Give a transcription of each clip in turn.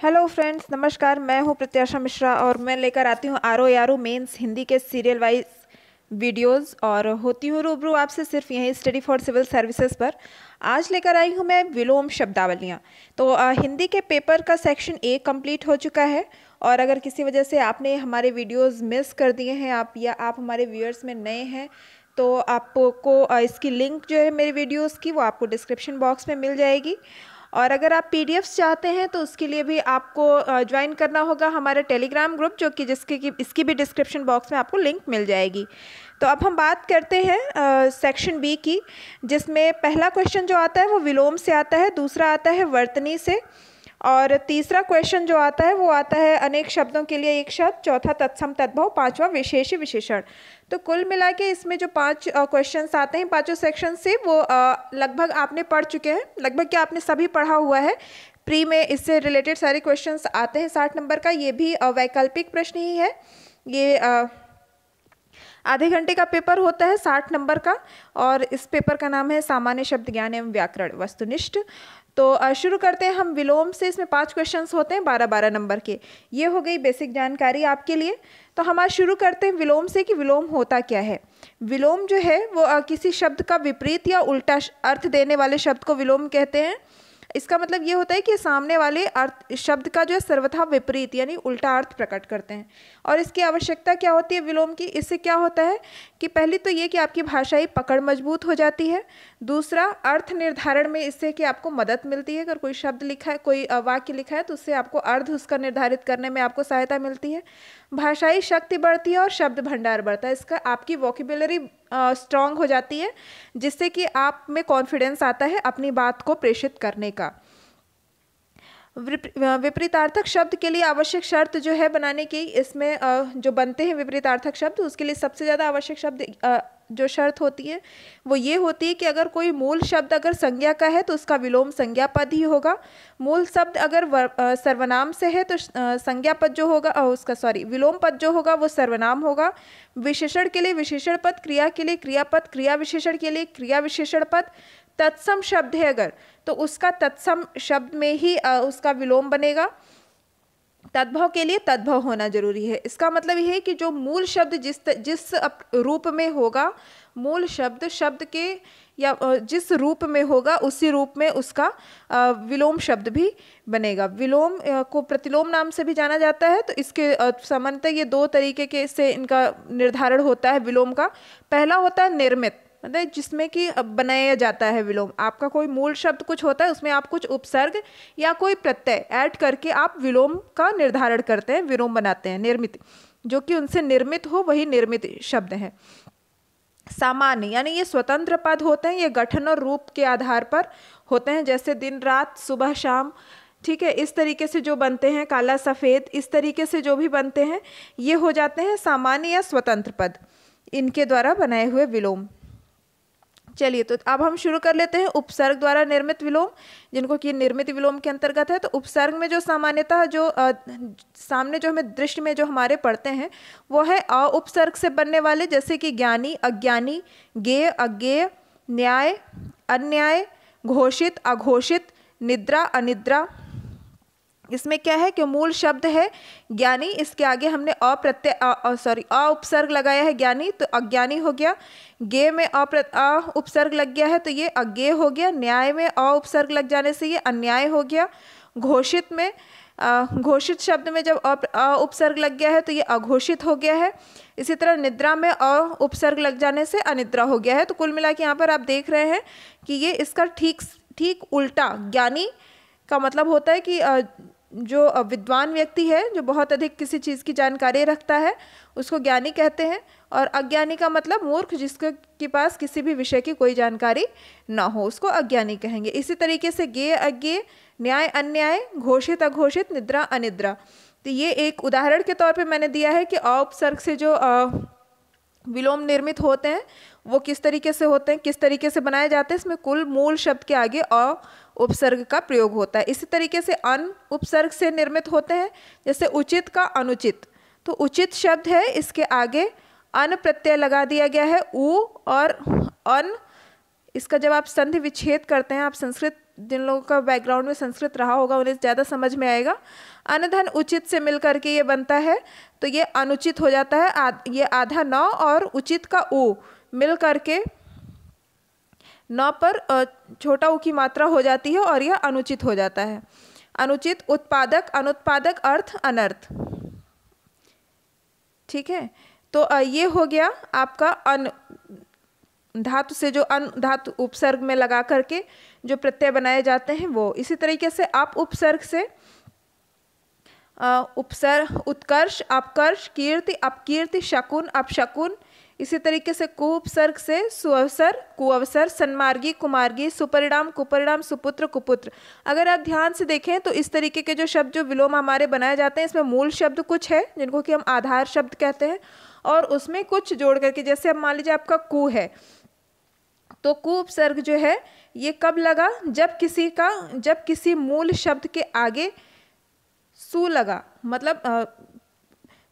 Hello friends नमस्कार मैं हूँ प्रत्याशा मिश्रा और मैं लेकर आती हूँ R O O mains Hindi के सीरियल वाइज वीडियोस और होती हूँ रूबरू आपसे सिर्फ़ यहीं स्टडी फॉर सिविल सर्विसेज़ पर। आज लेकर आई हूँ मैं विलोम शब्दावलियाँ। तो आ, हिंदी के पेपर का सेक्शन ए कंप्लीट हो चुका है और अगर किसी वजह से आपने हमारे वीडियोस मिस कर दिए हैं आप या आप हमारे व्यूअर्स में नए हैं तो आपको इसकी लिंक जो है मेरी वीडियोस की वो आपको डिस्क्रिप्शन बॉक्स में मिल जाएगी। और अगर आप पी चाहते हैं तो उसके लिए भी आपको ज्वाइन करना होगा हमारा टेलीग्राम ग्रुप जो कि जिसके कि, इसकी भी डिस्क्रिप्शन बॉक्स में आपको लिंक मिल जाएगी। तो अब हम बात करते हैं सेक्शन बी की, जिसमें पहला क्वेश्चन जो आता है, वो विलोम से आता है, दूसरा आता है वर्तनी से। और तीसरा क्वेश्चन जो आता है, वो आता है अनेक शब्दों के लिए एक शब्द, चौथा तत्सम तद्भव, पांचवा विशेष विशेषण। तो कुल मिला के इसमें जो पाँच क्वेश्चन आते हैं, पाँचों सेक्शन से, वो लगभग आपने पढ़ चुके हैं। लगभग क्या आपने सभी पढ़ा हुआ है? प्री में इससे रिलेटेड सारे क्वेश्चन आते हैं साठ नंबर का। ये भी वैकल्पिक प्रश्न ही है। ये आधे घंटे का पेपर होता है साठ नंबर का, और इस पेपर का नाम है सामान्य शब्द ज्ञान एवं व्याकरण, वस्तुनिष्ठ। तो शुरू करते हैं हम विलोम से। इसमें पाँच क्वेश्चंस होते हैं बारह बारह नंबर के। ये हो गई बेसिक जानकारी आपके लिए। तो हम आज शुरू करते हैं विलोम से कि विलोम होता क्या है। विलोम जो है वो किसी शब्द का विपरीत या उल्टा अर्थ देने वाले शब्द को विलोम कहते हैं। इसका मतलब ये होता है कि सामने वाले अर्थ, शब्द का जो है सर्वथा विपरीत यानी उल्टा अर्थ प्रकट करते हैं। और इसकी आवश्यकता क्या होती है विलोम की? इससे क्या होता है कि पहली तो ये कि आपकी भाषाई पकड़ मज़बूत हो जाती है। दूसरा अर्थ निर्धारण में इससे कि आपको मदद मिलती है, अगर कोई शब्द लिखा है, कोई वाक्य लिखा है तो उससे आपको अर्थ उसका निर्धारित करने में आपको सहायता मिलती है। भाषाई शक्ति बढ़ती है और शब्द भंडार बढ़ता है। इसका, आपकी वॉकेबुलरी स्ट्रांग हो जाती है, जिससे कि आप में कॉन्फिडेंस आता है अपनी बात को प्रेषित करने का। विपरीतार्थक शब्द के लिए आवश्यक शर्त जो है बनाने की, इसमें जो बनते हैं विपरीतार्थक शब्द, उसके लिए सबसे ज़्यादा आवश्यक शब्द जो शर्त होती है, वो ये होती है कि अगर कोई मूल शब्द अगर संज्ञा का है तो उसका विलोम संज्ञा पद ही होगा। मूल शब्द अगर सर्वनाम से है तो संज्ञा पद जो होगा उसका, सॉरी विलोम पद जो होगा, वो सर्वनाम होगा। विशेषण के लिए विशेषण पद, क्रिया के लिए क्रियापद, क्रिया विशेषण के लिए क्रिया विशेषण पद। तत्सम शब्द है अगर तो उसका तत्सम शब्द में ही उसका विलोम बनेगा। तद्भव के लिए तद्भव होना ज़रूरी है। इसका मतलब यह है कि जो मूल शब्द जिस जिस रूप में होगा, मूल शब्द शब्द के या जिस रूप में होगा, उसी रूप में उसका विलोम शब्द भी बनेगा। विलोम को प्रतिलोम नाम से भी जाना जाता है तो इसके सामान्यतः ये दो तरीके के से इनका निर्धारण होता है विलोम का। पहला होता है निर्मित। मतलब जिसमें कि बनाया जाता है विलोम। आपका कोई मूल शब्द कुछ होता है, उसमें आप कुछ उपसर्ग या कोई प्रत्यय ऐड करके आप विलोम का निर्धारण करते हैं, विलोम बनाते हैं, निर्मित। जो कि उनसे निर्मित हो, वही निर्मित शब्द हैं। सामान्य, यानी ये स्वतंत्र पद होते हैं, ये गठन और रूप के आधार पर होते हैं, जैसे दिन, रात, सुबह, शाम। ठीक है, इस तरीके से जो बनते हैं, काला, सफ़ेद, इस तरीके से जो भी बनते हैं, ये हो जाते हैं सामान्य या स्वतंत्र पद, इनके द्वारा बनाए हुए विलोम। चलिए तो अब हम शुरू कर लेते हैं उपसर्ग द्वारा निर्मित विलोम जिनको कि निर्मित विलोम के अंतर्गत है। तो उपसर्ग में जो सामान्यतः जो आ, सामने जो हमें दृष्टि में जो हमारे पढ़ते हैं वो है अ उपसर्ग से बनने वाले जैसे कि ज्ञानी अज्ञानी गेय अज्ञेय न्याय अन्याय घोषित अघोषित निद्रा अनिद्रा इसमें क्या है कि मूल शब्द है ज्ञानी, इसके आगे हमने अप्रत्यय सॉरी उपसर्ग लगाया है ज्ञानी तो अज्ञानी हो गया। गे में अ उपसर्ग लग गया है तो ये अज्ञे हो गया। न्याय में अ उपसर्ग लग जाने से ये अन्याय हो गया। घोषित में घोषित शब्द में जब अ उपसर्ग लग गया है तो ये अघोषित हो गया है। इसी तरह निद्रा में अ उपसर्ग लग जाने से अनिद्रा हो गया है। तो कुल मिला के यहाँ पर आप देख रहे हैं कि ये इसका ठीक ठीक उल्टा ज्ञानी का मतलब होता है कि जो विद्वान व्यक्ति है, जो बहुत अधिक किसी चीज़ की जानकारी रखता है, उसको ज्ञानी कहते हैं और अज्ञानी का मतलब मूर्ख, जिसके, के पास किसी भी विषय की कोई जानकारी ना हो, उसको अज्ञानी कहेंगे। इसी तरीके से गे अज्ञे न्याय अन्याय, घोषित अघोषित, निद्रा अनिद्रा। तो ये एक उदाहरण के तौर पे मैंने दिया है कि औपसर्ग से जो विलोम निर्मित होते हैं, वो किस तरीके से होते हैं, किस तरीके से बनाए जाते हैं, इसमें कुल मूल शब्द के आगे अ उपसर्ग का प्रयोग होता है। इसी तरीके से अन उपसर्ग से निर्मित होते हैं जैसे उचित का अनुचित। तो उचित शब्द है इसके आगे अन प्रत्यय लगा दिया गया है उ और अन। इसका जब आप संधि विच्छेद करते हैं आप संस्कृत जिन लोगों का बैकग्राउंड में संस्कृत रहा होगा उन्हें ज़्यादा समझ में आएगा। अनधन उचित से मिल करके ये बनता है तो ये अनुचित हो जाता है आद, ये आधा नौ और उचित का ऊ मिल करके नौ पर छोटा ऊ की मात्रा हो जाती है और यह अनुचित हो जाता है। अनुचित उत्पादक, अनुत्पादक अर्थ, अनर्थ। ठीक है? तो ये हो गया आपका अन, धातु से जो अन, धातु उपसर्ग में लगा करके जो प्रत्यय बनाए जाते हैं वो। इसी तरीके से आप उपसर्ग से उपसर्ग, उत्कर्ष, अपकर्ष, कीर्ति, अपकीर्ति, शकुन, अपशकुन इसी तरीके से कुपसर्ग से सुअवसर, कुअवसर, सन्मार्गी, कुमार्गी, सुपरिणाम, कुपरिणाम, सुपुत्र, कुपुत्र। अगर आप ध्यान से देखें तो इस तरीके के जो शब्द, जो विलोम हमारे बनाए जाते हैं, इसमें मूल शब्द कुछ है, जिनको कि हम आधार शब्द कहते हैं, और उसमें कुछ जोड़ करके, जैसे अब मान लीजिए आपका कु है तो कु उपसर्ग जो है, ये कब लगा? जब किसी का, जब किसी मूल शब्द के आगे सु लगा मतलब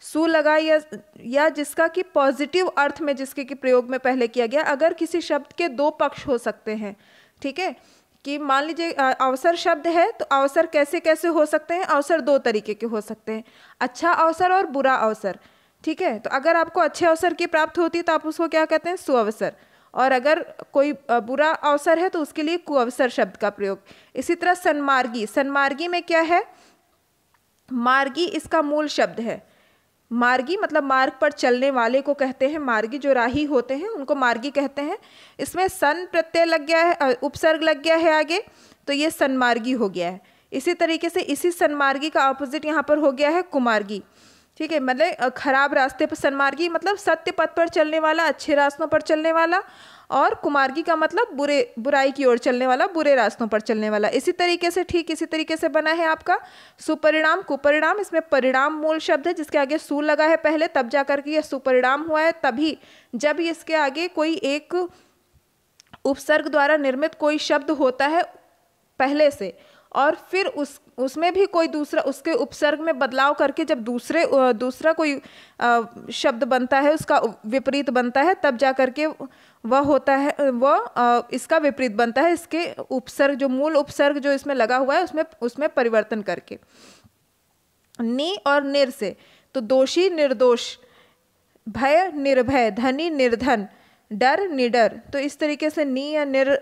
सु लगा या या जिसका कि पॉजिटिव अर्थ में, जिसके कि प्रयोग में पहले किया गया, अगर किसी शब्द के दो पक्ष हो सकते हैं, ठीक है? कि मान लीजिए अवसर शब्द है तो अवसर कैसे कैसे हो सकते हैं? अवसर दो तरीके के हो सकते हैं अच्छा अवसर और बुरा अवसर, ठीक है? तो अगर आपको अच्छे अवसर की प्राप्त होती है तो आप उसको क्या कहते हैं? सुअवसर, और अगर कोई बुरा अवसर है तो उसके लिए कुअवसर शब्द का प्रयोग। इसी तरह सन्मार्गी सन्मार्गी में क्या है? मार्गी इसका मूल शब्द है। मार्गी मतलब मार्ग पर चलने वाले को कहते हैं, मार्गी जो राही होते हैं, उनको मार्गी कहते हैं। इसमें सन प्रत्यय लग गया है उपसर्ग लग गया है आगे तो ये सनमार्गी हो गया है। इसी तरीके से इसी सनमार्गी का ऑपोजिट यहाँ पर हो गया है कुमार्गी। ठीक है मतलब खराब रास्ते पर सनमार्गी मतलब सत्य पथ पर चलने वाला, अच्छे रास्तों पर चलने वाला और कुमार्गी का मतलब बुरे, बुराई की ओर चलने वाला, बुरे रास्तों पर चलने वाला। इसी तरीके से, ठीक इसी तरीके से बना है आपका सुपरिणाम। कुपरिणाम इसमें परिणाम मूल शब्द है, जिसके आगे सु लगा है पहले, तब जा करके यह सुपरिणाम हुआ है। तभी जब इसके आगे कोई एक उपसर्ग द्वारा निर्मित कोई शब्द होता है पहले से, और फिर उस उसमें भी कोई दूसरा, उसके उपसर्ग में बदलाव करके जब दूसरे दूसरा कोई शब्द बनता है, उसका विपरीत बनता है, तब जा करके वह होता है, वह इसका विपरीत बनता है, इसके उपसर्ग, जो मूल उपसर्ग जो इसमें लगा हुआ है, उसमें उसमें परिवर्तन करके। नी और निर से तो दोषी, निर्दोष, भय, निर्भय, धनी, निर्धन डर निडर तो इस तरीके से नी या निर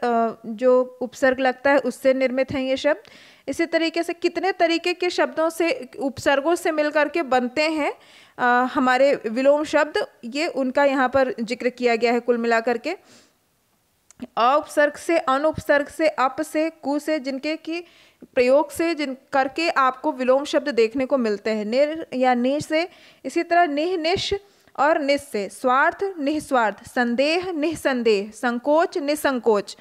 जो उपसर्ग लगता है उससे निर्मित हैं ये शब्द। इसी तरीके से कितने तरीके के शब्दों से उपसर्गों से मिलकर के बनते हैं आ, हमारे विलोम शब्द ये उनका यहाँ पर ज़िक्र किया गया है कुल मिलाकर के। उपसर्ग से अनुपसर्ग से अप से कु से जिनके की प्रयोग से जिन करके आपको विलोम शब्द देखने को मिलते हैं। निर या नि से इसी तरह निह निश और निस से स्वार्थ निस्वार्थ, संदेह निसंदेह, संकोच निसंकोच,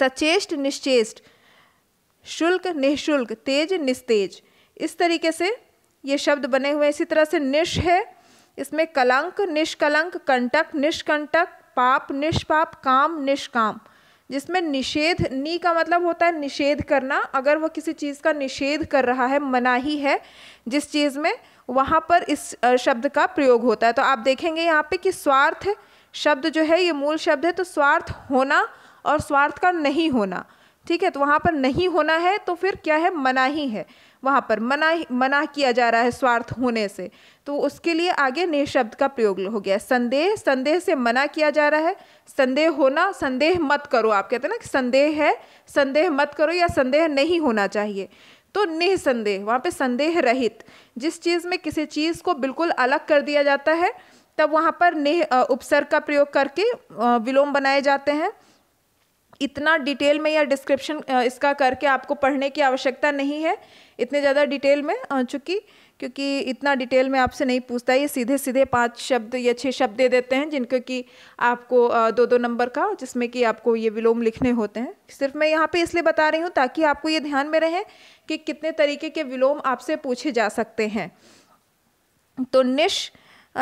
सचेष्ट निश्चेष्ट, शुल्क निःशुल्क, तेज निस्तेज। इस तरीके से ये शब्द बने हुए इसी तरह से निश है। इसमें कलंक, निष्कलंक, कंटक, निष्कंटक, पाप, निष्पाप, काम, निष्काम। जिसमें निषेध, नी का मतलब होता है निषेध करना। अगर वह किसी चीज़ का निषेध कर रहा है मनाही है, जिस चीज़ में वहाँ पर इस शब्द का प्रयोग होता है। तो आप देखेंगे यहाँ पे कि स्वार्थ शब्द जो है, ये मूल शब्द है तो स्वार्थ होना और स्वार्थ का नहीं होना। ठीक है तो वहाँ पर नहीं होना है तो फिर क्या है? मना ही। है वहाँ पर मना मना किया जा रहा है स्वार्थ होने से। तो उसके लिए आगे ने शब्द का प्रयोग हो गया। संदेह संदेह से मना किया जा रहा है। संदेह होना, संदेह मत करो। आप कहते हैं ना कि संदेह है, संदेह मत करो या संदेह नहीं होना चाहिए। तो निसंदेह, वहाँ पे संदेह रहित जिस चीज़ में किसी चीज़ को बिल्कुल अलग कर दिया जाता है, तब वहाँ पर नेह उपसर्ग का प्रयोग करके विलोम बनाए जाते हैं। इतना डिटेल में या डिस्क्रिप्शन इसका करके आपको पढ़ने की आवश्यकता नहीं है, इतने ज़्यादा डिटेल में चूँकि क्योंकि इतना डिटेल में आपसे नहीं पूछता, ये सीधे सीधे पाँच शब्द या छः शब्द दे देते हैं जिनको कि आपको दो दो नंबर का, जिसमें कि आपको ये विलोम लिखने होते हैं। सिर्फ़ मैं यहाँ पे इसलिए बता रही हूँ ताकि आपको ये ध्यान में रहे कि कितने तरीके के विलोम आपसे पूछे जा सकते हैं। तो निश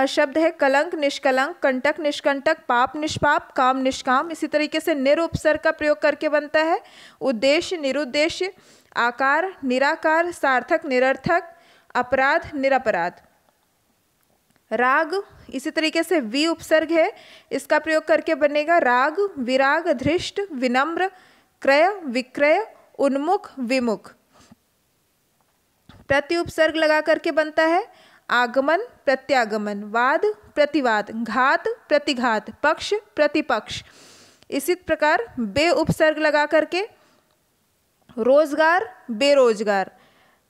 शब्द है कलंक, निष्कलंक, कंटक, निष्कंटक, पाप, निष्पाप, काम, निष्काम। इसी तरीके से निरुपसर का प्रयोग करके बनता है। उद्देश्य, निरुद्देश्य, आकार, निराकार, सार्थक, निरर्थक अपराध, निरपराध। राग, इसी तरीके से वि उपसर्ग है। इसका प्रयोग करके बनेगा राग, विराग, धृष्ट, विनम्र, क्रय, विक्रय, उन्मुख, विमुख। प्रति उपसर्ग लगा करके बनता है। आगमन, प्रत्यागमन। वाद, प्रतिवाद। घात, प्रतिघात। पक्ष, प्रतिपक्ष। इसी प्रकार बे उपसर्ग लगा करके रोज़गार, बेरोजगार।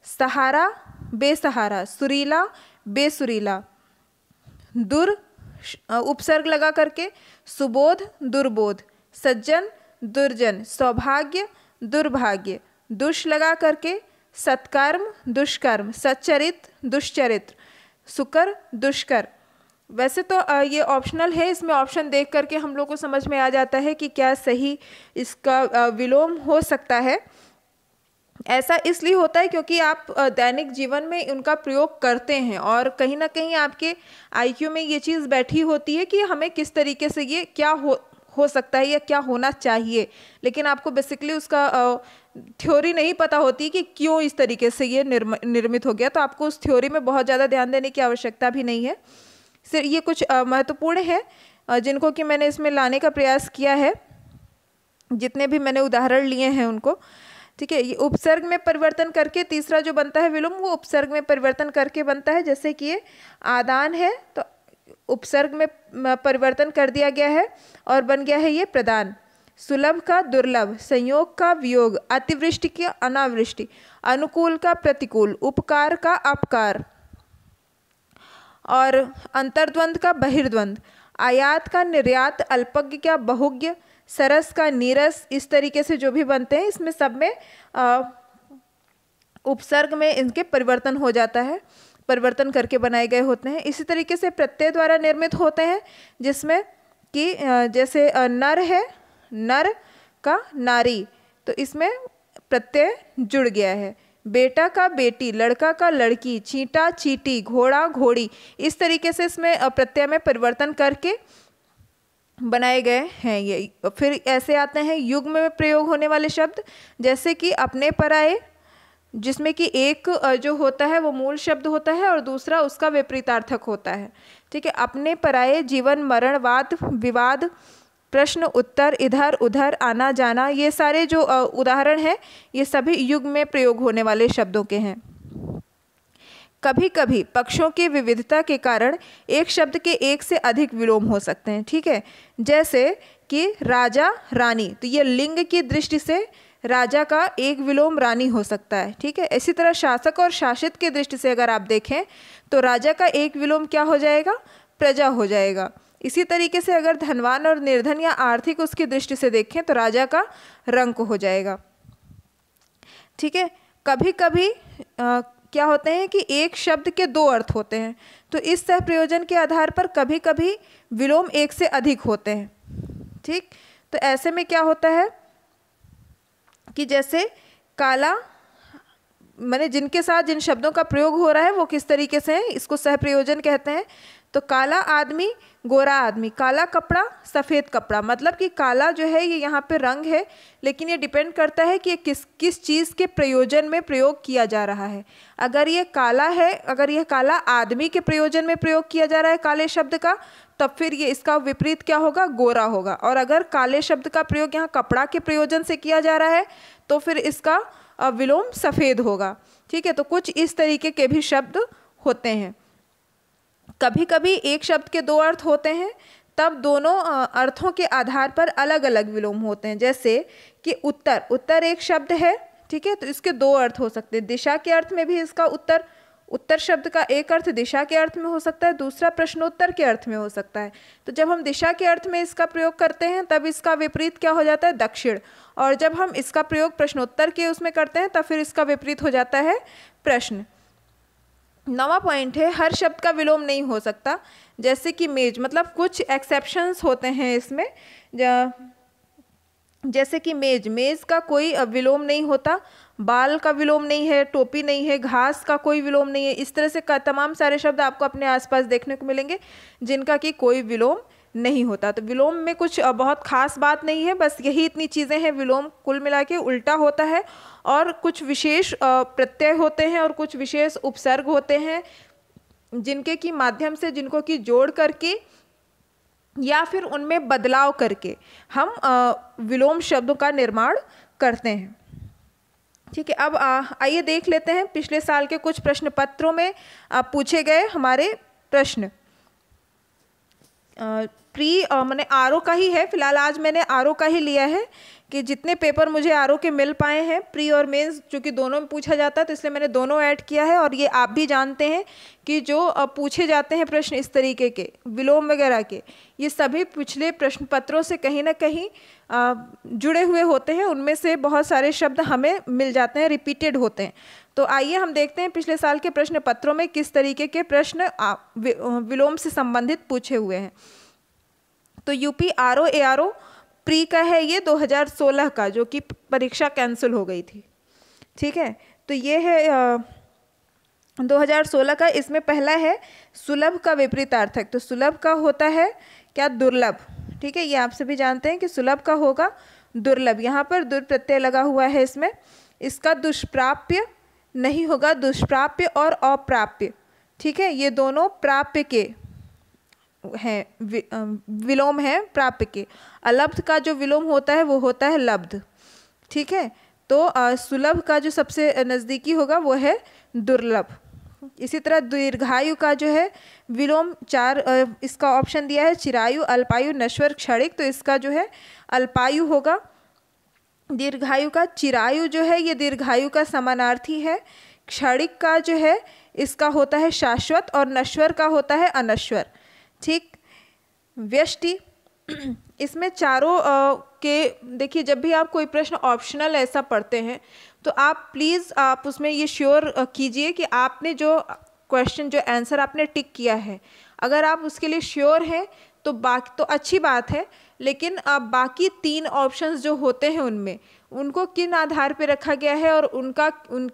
सहारा बेसहारा, सुरीला, बेसुरीला। दुर उपसर्ग लगा करके, सुबोध, दुर्बोध। सज्जन, दुर्जन। सौभाग्य, दुर्भाग्य। दुष लगा करके, सत्कर्म, दुष्कर्म। सच्चरित दुष्चरित्र सुकर, दुष्कर। वैसे तो ये ऑप्शनल है, इसमें ऑप्शन देख करके हम लोग को समझ में आ जाता है कि क्या सही इसका विलोम हो सकता है। ऐसा इसलिए होता है क्योंकि आप दैनिक जीवन में उनका प्रयोग करते हैं और कहीं ना कहीं आपके आईक्यू में ये चीज़ बैठी होती है कि हमें किस तरीके से ये क्या हो हो सकता है या क्या होना चाहिए। लेकिन आपको बेसिकली उसका थ्योरी नहीं पता होती कि क्यों इस तरीके से ये निर्म, निर्मित हो गया। तो आपको उस थ्योरी में बहुत ज़्यादा ध्यान देने की आवश्यकता भी नहीं है। सिर्फ़ ये कुछ महत्वपूर्ण है जिनको कि मैंने इसमें लाने का प्रयास किया है। जितने भी मैंने उदाहरण लिए हैं उनको। ठीक है, ये उपसर्ग में परिवर्तन करके तीसरा जो बनता है विलोम, वो उपसर्ग में परिवर्तन करके बनता है, जैसे कि ये आदान है तो उपसर्ग में परिवर्तन कर दिया गया है और बन गया है ये प्रदान। सुलभ का दुर्लभ, संयोग का वियोग, अतिवृष्टि की अनावृष्टि, अनुकूल का प्रतिकूल, उपकार का अपकार और अंतर्द्वंद का बहिर्द्वंद, आयात का निर्यात, अल्पज्ञ का बहुज्ञ सरस का नीरस इस तरीके से जो भी बनते हैं, इसमें सब में उपसर्ग में इनके परिवर्तन हो जाता है, परिवर्तन करके बनाए गए होते हैं। इसी तरीके से प्रत्यय द्वारा निर्मित होते हैं, जिसमें कि जैसे नर है, नर का नारी तो इसमें प्रत्यय जुड़ गया है। बेटा का बेटी, लड़का का लड़की, चींटा चीटी, घोड़ा घोड़ी, इस तरीके से इसमें प्रत्यय में परिवर्तन करके बनाए गए हैं ये। फिर ऐसे आते हैं युग में प्रयोग होने वाले शब्द, जैसे कि अपने पराए जिसमें कि एक जो होता है वो मूल शब्द होता है और दूसरा उसका विपरीतार्थक होता है। ठीक है, अपने पराए जीवन, मरण वाद विवाद, प्रश्न, उत्तर, इधर, उधर, आना, जाना, ये सारे जो उदाहरण हैं, ये सभी युग में प्रयोग होने वाले शब्दों के हैं। कभी कभी पक्षों की विविधता के कारण एक शब्द के एक से अधिक विलोम हो सकते हैं, ठीक है? जैसे कि राजा, रानी तो ये लिंग की दृष्टि से राजा का एक विलोम रानी हो सकता है, ठीक है? इसी तरह शासक और शासित की दृष्टि से अगर आप देखें तो राजा का एक विलोम क्या हो जाएगा? प्रजा हो जाएगा। इसी तरीके से अगर धनवान और निर्धन या आर्थिक उसकी दृष्टि से देखें तो राजा का रंक हो जाएगा, ठीक है? कभी कभी क्या होते हैं कि एक शब्द के दो अर्थ होते हैं। तो इस सह प्रयोजन के आधार पर कभी कभी विलोम एक से अधिक होते हैं। ठीक? तो ऐसे में क्या होता है कि जैसे काला, मैंने जिनके साथ जिन शब्दों का प्रयोग हो रहा है, वो किस तरीके से हैं, इसको सह प्रयोजन कहते हैं। तो काला आदमी, गोरा आदमी। काला कपड़ा, सफ़ेद कपड़ा। मतलब कि काला जो है, ये यहाँ पे रंग है, लेकिन ये डिपेंड करता है कि ये किस किस चीज़ के प्रयोजन में प्रयोग किया जा रहा है। अगर ये काला है, अगर ये काला आदमी के प्रयोजन में प्रयोग किया जा रहा है काले शब्द का, तब फिर ये इसका विपरीत क्या होगा? गोरा होगा। और अगर काले शब्द का प्रयोग यहाँ कपड़ा के प्रयोजन से किया जा रहा है तो फिर इसका विलोम सफ़ेद होगा। ठीक है तो कुछ इस तरीके के भी शब्द होते हैं। कभी कभी एक शब्द के दो अर्थ होते हैं, तब दोनों अर्थों के आधार पर अलग अलग विलोम होते हैं। जैसे कि उत्तर उत्तर एक शब्द है, ठीक है? तो इसके दो अर्थ हो सकते हैं। दिशा के अर्थ में भी इसका उत्तर उत्तर शब्द का एक अर्थ दिशा के अर्थ में हो सकता है, दूसरा प्रश्नोत्तर के अर्थ में हो सकता है। तो जब हम दिशा के अर्थ में इसका प्रयोग करते हैं, तब इसका विपरीत क्या हो जाता है? दक्षिण। और जब हम इसका प्रयोग प्रश्नोत्तर के उसमें करते हैं, तब फिर इसका विपरीत हो जाता है प्रश्न। नवा पॉइंट है, हर शब्द का विलोम नहीं हो सकता। जैसे कि मेज मतलब कुछ एक्सेप्शंस होते हैं इसमें। जैसे कि मेज मेज का कोई विलोम नहीं होता। बाल का विलोम नहीं है, टोपी नहीं है, घास का कोई विलोम नहीं है। इस तरह से तमाम सारे शब्द आपको अपने आसपास देखने को मिलेंगे, जिनका कि कोई विलोम नहीं होता। तो विलोम में कुछ बहुत खास बात नहीं है, बस यही इतनी चीज़ें हैं। विलोम कुल मिला के उल्टा होता है और कुछ विशेष प्रत्यय होते हैं और कुछ विशेष उपसर्ग होते हैं, जिनके की माध्यम से, जिनको की जोड़ करके या फिर उनमें बदलाव करके हम विलोम शब्दों का निर्माण करते हैं। ठीक है, अब आइए देख लेते हैं। पिछले साल के कुछ प्रश्न पत्रों में पूछे गए हमारे प्रश्न। प्री मैंने आर का ही है। फ़िलहाल आज मैंने आरओ का ही लिया है कि जितने पेपर मुझे आरओ के मिल पाए हैं, प्री और मेंस चूँकि दोनों में पूछा जाता है तो इसलिए मैंने दोनों ऐड किया है। और ये आप भी जानते हैं कि जो पूछे जाते हैं प्रश्न इस तरीके के, विलोम वगैरह के, ये सभी पिछले प्रश्न पत्रों से कहीं ना कहीं जुड़े हुए होते हैं। उनमें से बहुत सारे शब्द हमें मिल जाते हैं, रिपीटेड होते हैं। तो आइए हम देखते हैं पिछले साल के प्रश्न पत्रों में किस तरीके के प्रश्न विलोम से संबंधित पूछे हुए हैं। तो UP R O A R O pre का है ये 2016 का जो कि परीक्षा कैंसिल हो गई थी। ठीक है? तो ये है आ, 2016 का इसमें पहला है सुलभ का विपरीतार्थक। तो सुलभ का होता है क्या? दुर्लभ। ठीक है? ये आप सभी जानते हैं कि सुलभ का होगा दुर्लभ। यहाँ पर दुर्प्रत्यय लगा हुआ है इसमें। इसका दुष्प्राप्य नहीं होगा दुष्प्राप्य और अप्राप्य। ठीक है? ये दोनों प्राप्य के हैं विलोम है प्राप्य के। अलब्ध का जो विलोम होता है, वो होता है लब्ध। ठीक है? तो सुलभ का जो सबसे नज़दीकी होगा, वो है दुर्लभ। इसी तरह दीर्घायु का जो है विलोम, चार इसका ऑप्शन दिया है, चिरायु, अल्पायु, नश्वर, क्षणिक तो इसका जो है अल्पायु होगा। दीर्घायु का चिरायु जो है, ये दीर्घायु का समानार्थी है। क्षणिक का जो है, इसका होता है शाश्वत और नश्वर का होता है अनश्वर। ठीक? व्यष्टि। इसमें चारों के, देखिए, जब भी आप कोई प्रश्न ऑप्शनल ऐसा पढ़ते हैं तो आप प्लीज़ आप उसमें ये श्योर कीजिए कि आपने जो क्वेश्चन जो आंसर आपने टिक किया है, अगर आप उसके लिए श्योर हैं तो बाकी तो अच्छी बात है, लेकिन अब बाकी तीन ऑप्शंस जो होते हैं उनमें, उनको किन आधार पर रखा गया है और उनका, उन,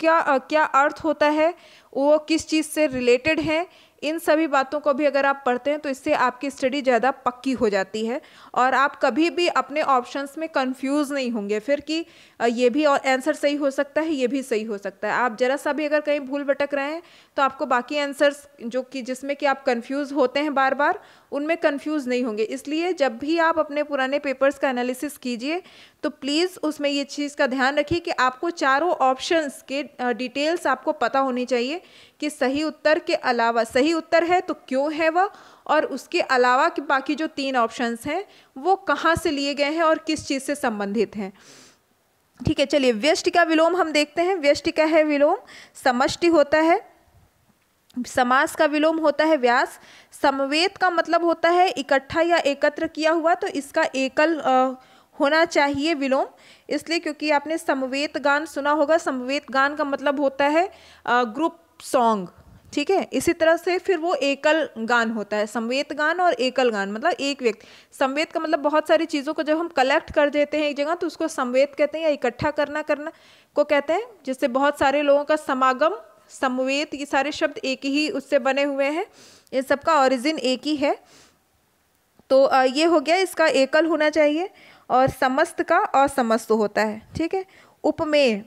क्या क्या अर्थ होता है, वो किस चीज़ से रिलेटेड है इन सभी बातों को भी अगर आप पढ़ते हैं तो इससे आपकी स्टडी ज़्यादा पक्की हो जाती है। और आप कभी भी अपने ऑप्शंस में कंफ्यूज नहीं होंगे। फिर कि ये भी आंसर सही हो सकता है, ये भी सही हो सकता है। आप ज़रा सा भी अगर कहीं भूल भटक रहे हैं तो आपको बाकी आंसर्स जो कि जिसमें कि आप कन्फ्यूज़ होते हैं बार बार उनमें कन्फ्यूज़ नहीं होंगे। इसलिए जब भी आप अपने पुराने पेपर्स का एनालिसिस कीजिए तो प्लीज़ उसमें ये चीज़ का ध्यान रखिए कि आपको चारों ऑप्शंस के डिटेल्स आपको पता होनी चाहिए कि सही उत्तर के अलावा, सही उत्तर है तो क्यों है वह? और उसके अलावा कि बाकी जो तीन ऑप्शंस हैं वो कहाँ से लिए गए हैं और किस चीज़ से संबंधित हैं। ठीक है चलिए व्यष्टि का विलोम हम देखते हैं। व्यष्टि का है विलोम समष्टि होता है समास का विलोम होता है व्यास समवेत का मतलब होता है इकट्ठा या एकत्र किया हुआ तो इसका एकल आ, होना चाहिए विलोम। इसलिए क्योंकि आपने समवेत गान सुना होगा समवेत गान का मतलब होता है ग्रुप सॉन्ग। ठीक है? इसी तरह से फिर वो एकल गान होता है, संवेद गान और एकल गान मतलब एक व्यक्ति। संवेद का मतलब बहुत सारी चीज़ों को जब हम कलेक्ट कर देते हैं एक जगह तो उसको संवेद कहते हैं या इकट्ठा करना करना को कहते हैं, जिससे बहुत सारे लोगों का समागम समवेत ये सारे शब्द एक ही उससे बने हुए हैं। इन सबका ओरिजिन एक ही है। तो ये हो गया इसका एकल होना चाहिए और समस्त का असमस्त होता है, ठीक है? उपमेय।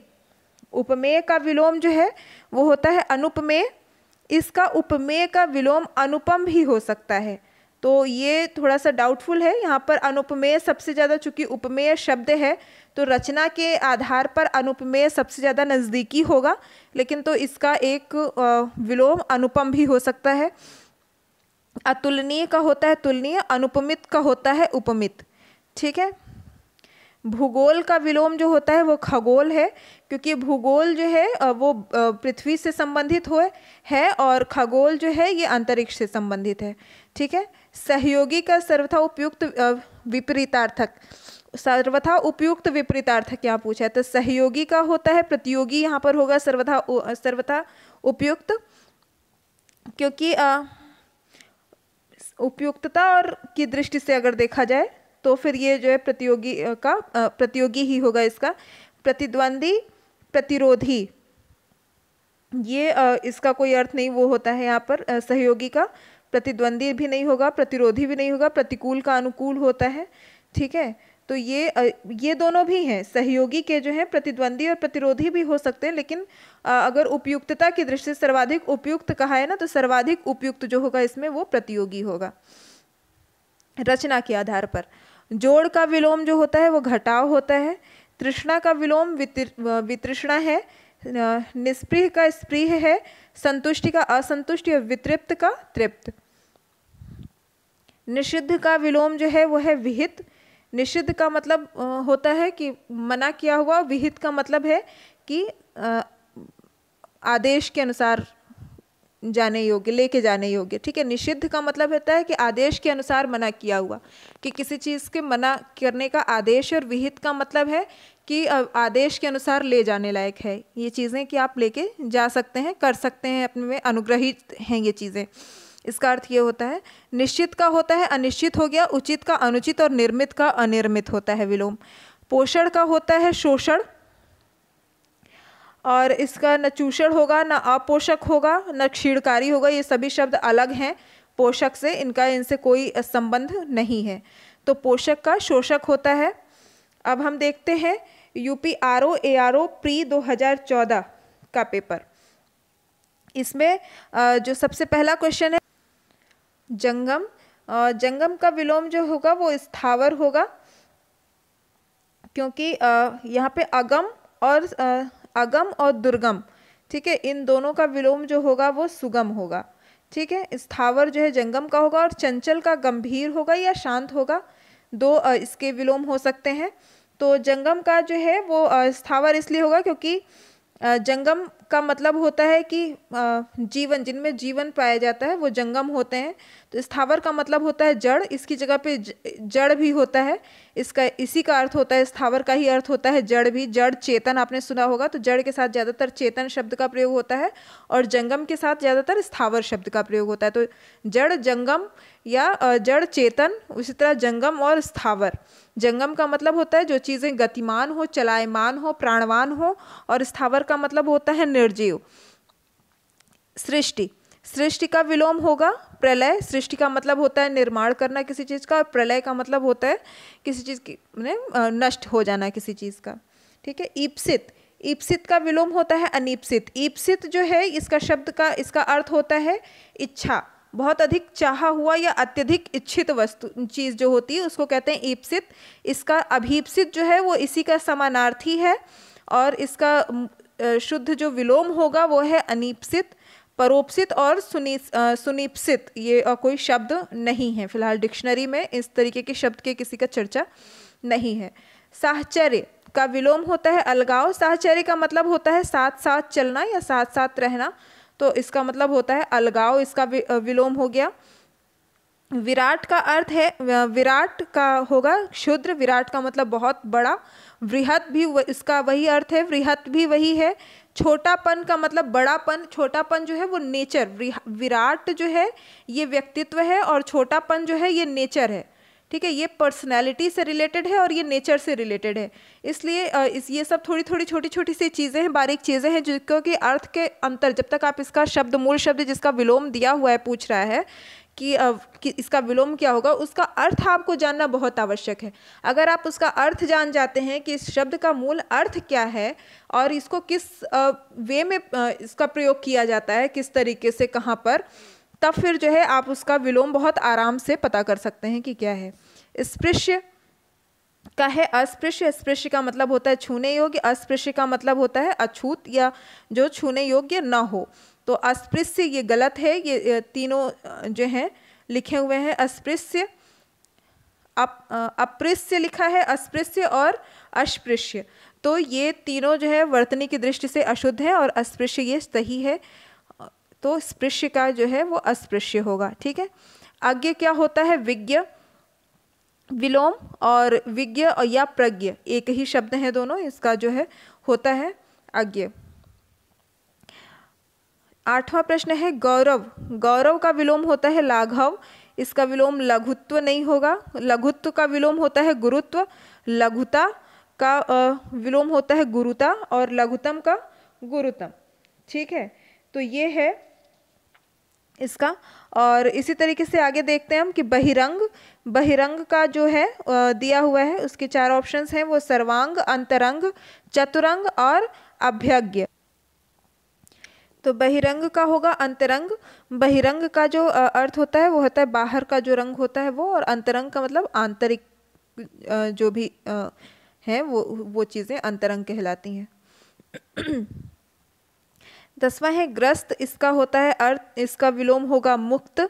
उपमेय का विलोम जो है, वो होता है अनुपमेय इसका उपमेय का विलोम अनुपम भी हो सकता है। तो ये थोड़ा सा डाउटफुल है। यहाँ पर अनुपमेय सबसे ज़्यादा, चूँकि उपमेय शब्द है तो रचना के आधार पर अनुपमेय सबसे ज़्यादा नज़दीकी होगा। लेकिन तो इसका एक विलोम अनुपम भी हो सकता है। अतुलनीय का होता है तुलनीय, अनुपमित का होता है उपमित। ठीक है? भूगोल का विलोम जो होता है, वो खगोल है। क्योंकि भूगोल जो है वो पृथ्वी से संबंधित हो, है और खगोल जो है, ये अंतरिक्ष से संबंधित है। ठीक है? सहयोगी का सर्वथा उपयुक्त विपरीतार्थक, सर्वथा उपयुक्त विपरीतार्थक यहाँ पूछा है। तो सहयोगी का होता है, प्रतियोगी यहाँ पर होगा सर्वथा सर्वथा उपयुक्त, क्योंकि उपयुक्तता और की दृष्टि से अगर देखा जाए तो फिर ये जो है, प्रतियोगी का प्रतियोगी ही होगा इसका। प्रतिद्वंदी प्रतिरोधी। ये इसका कोई अर्थ नहीं, वो होता है यहाँ पर सहयोगी का प्रतिद्वंदी भी नहीं होगा, प्रतिरोधी भी नहीं होगा, प्रतिकूल का अनुकूल होता है, ठीक है? तो ये ये दोनों भी हैं, सहयोगी के जो हैं, प्रतिद्वंदी और प्रतिरोधी भी हो सकते हैं, लेकिन अगर उपयुक्तता की दृष्टि से सर्वाधिक उपयुक्त कहा है ना तो सर्वाधिक उपयुक्त जो होगा इसमें वो प्रतियोगी होगा। रचना के आधार पर। जोड़ का विलोम जो होता है, वो घटाव होता है तृष्णा का विलोम वितृष्णा है निष्प्रिय का स्प्रिय है, संतुष्टि का असंतुष्टि और वितृप्त का तृप्त। निषिद्ध का विलोम जो है, वो है विहित। निषिद्ध का मतलब होता है कि मना किया हुआ, विहित का मतलब है कि आदेश के अनुसार जाने योग्य, लेके जाने योग्य। ठीक है, निषिद्ध का मतलब होता है कि आदेश के अनुसार मना किया हुआ, कि किसी चीज़ के मना करने का आदेश और विहित का मतलब है कि आदेश के अनुसार ले जाने लायक है। ये चीज़ें कि आप लेके जा सकते हैं, कर सकते हैं, अपने में अनुग्रहित हैं ये चीज़ें। इसका अर्थ ये होता है, निश्चित का होता है, अनिश्चित हो गया, उचित का अनुचित और निर्मित का अनिर्मित होता है विलोम। पोषण का होता है, शोषण और इसका न चूषण होगा, न अपोषक होगा, न क्षीणकारी होगा, ये सभी शब्द अलग हैं। पोषक से इनका इनसे कोई संबंध नहीं है। तो पोषक का शोषक होता है। अब हम देखते हैं UP R O A R O pre 2014 का पेपर। इसमें जो सबसे पहला क्वेश्चन है, जंगम जंगम का विलोम जो होगा वो स्थावर होगा, क्योंकि यहाँ पे अगम और अगम और दुर्गम। ठीक है, इन दोनों का विलोम जो होगा वो सुगम होगा। ठीक है स्थावर जो है जंगम का होगा और चंचल का गंभीर होगा या शांत होगा। दो इसके विलोम हो सकते हैं। तो जंगम का जो है वो स्थावर इसलिए होगा क्योंकि जंगम का मतलब होता है कि जीवन, जिनमें जीवन पाया जाता है, वो जंगम होते हैं। तो स्थावर का मतलब होता है जड़, इसकी जगह पे जड़ भी होता है। इसका, इसी का अर्थ होता है स्थावर का ही अर्थ होता है जड़ भी। जड़ चेतन, आपने सुना होगा तो जड़ के साथ ज़्यादातर चेतन शब्द का प्रयोग होता है और जंगम के साथ ज़्यादातर स्थावर शब्द का प्रयोग होता है। तो जड़ जंगम या जड़ चेतन, उसी तरह जंगम और स्थावर। जंगम का मतलब होता है जो चीज़ें गतिमान हो, चलायमान हो, प्राणवान हो और स्थावर का मतलब होता है निर्जीव सृष्टि। सृष्टि का विलोम होगा, प्रलय। सृष्टि का मतलब होता है निर्माण करना किसी चीज़ का, और प्रलय का मतलब होता है किसी चीज़ की नष्ट हो जाना किसी चीज़ का। ठीक है? ईप्सित। ईप्सित का विलोम होता है अनिप्सित। ईप्सित जो है, इसका शब्द का, इसका अर्थ होता है इच्छा। बहुत अधिक चाहा हुआ या अत्यधिक इच्छित वस्तु, चीज़ जो होती है, उसको कहते हैं ईप्सित। इसका अभीप्सित जो है, वो इसी का समानार्थी है, और इसका शुद्ध जो विलोम होगा वो है अनिप्सित, परोपसित और सुनी सुनिप्सित। ये कोई शब्द नहीं है फ़िलहाल डिक्शनरी में, इस तरीके के शब्द के किसी का चर्चा नहीं है। साहचर्य का विलोम होता है अलगाव। साहचर्य का मतलब होता है साथ साथ चलना या साथ साथ रहना। तो इसका मतलब होता है अलगाव, इसका विलोम हो गया। विराट का अर्थ है विराट का होगा क्षुद्र विराट का मतलब बहुत बड़ा। वृहत भी इसका वही अर्थ है, वृहत भी वही है। छोटापन का मतलब बड़ापन, छोटापन जो है वो नेचर विराट जो है ये व्यक्तित्व है और छोटापन जो है ये नेचर है। ठीक है, ये पर्सनैलिटी से रिलेटेड है और ये नेचर से रिलेटेड है। इसलिए इस ये सब थोड़ी थोड़ी छोटी छोटी सी चीज़ें हैं, बारीक चीज़ें हैं जिसको कि अर्थ के अंतर, जब तक आप इसका शब्द, मूल शब्द जिसका विलोम दिया हुआ है, पूछ रहा है कि, कि इसका विलोम क्या होगा उसका अर्थ आपको जानना बहुत आवश्यक है। अगर आप उसका अर्थ जान जाते हैं कि इस शब्द का मूल अर्थ क्या है और इसको किस वे में इसका प्रयोग किया जाता है किस तरीके से कहाँ पर तब फिर जो है आप उसका विलोम बहुत आराम से पता कर सकते हैं कि क्या है। स्पृश्य का है अस्पृश्य। स्पृश्य का मतलब होता है छूने योग्य अस्पृश्य का मतलब होता है अछूत या जो छूने योग्य न हो। तो अस्पृश्य ये गलत है, ये तीनों जो हैं, लिखे हुए हैं, अस्पृश्य, अप अप्रिश्य लिखा है, अस्पृश्य और अस्पृश्य तो ये तीनों जो है, वर्तनी की दृष्टि से अशुद्ध है और अस्पृश्य ये सही है तो स्पृश्य का जो है, वो अस्पृश्य होगा, ठीक है? आज्ञा क्या होता है? विज्ञ, विलोम और विज्ञ या प्रज्ञ, एक ही शब्द है दोनों, इसका जो है, होता है आज्ञ। आठवां प्रश्न है, गौरव। गौरव का विलोम होता है लाघव। इसका विलोम लघुत्व नहीं होगा। लघुत्व का विलोम होता है गुरुत्व। लघुता का विलोम होता है गुरुता और लघुतम का गुरुतम। ठीक है? तो ये है इसका। और इसी तरीके से आगे देखते हैं हम कि बहिरंग। बहिरंग का जो है दिया हुआ है, उसके चार ऑप्शंस हैं, वो सर्वांग, अंतरंग, चतुरंग और अभ्यज्ञ तो बहिरंग का होगा अंतरंग। बहिरंग का जो अर्थ होता है, वो होता है बाहर का जो रंग होता है वो, और अंतरंग का मतलब आंतरिक जो भी हैं, वो वो चीज़ें अंतरंग कहलाती हैं। दसवां है, ग्रस्त, इसका होता है अर्थ, इसका विलोम होगा मुक्त।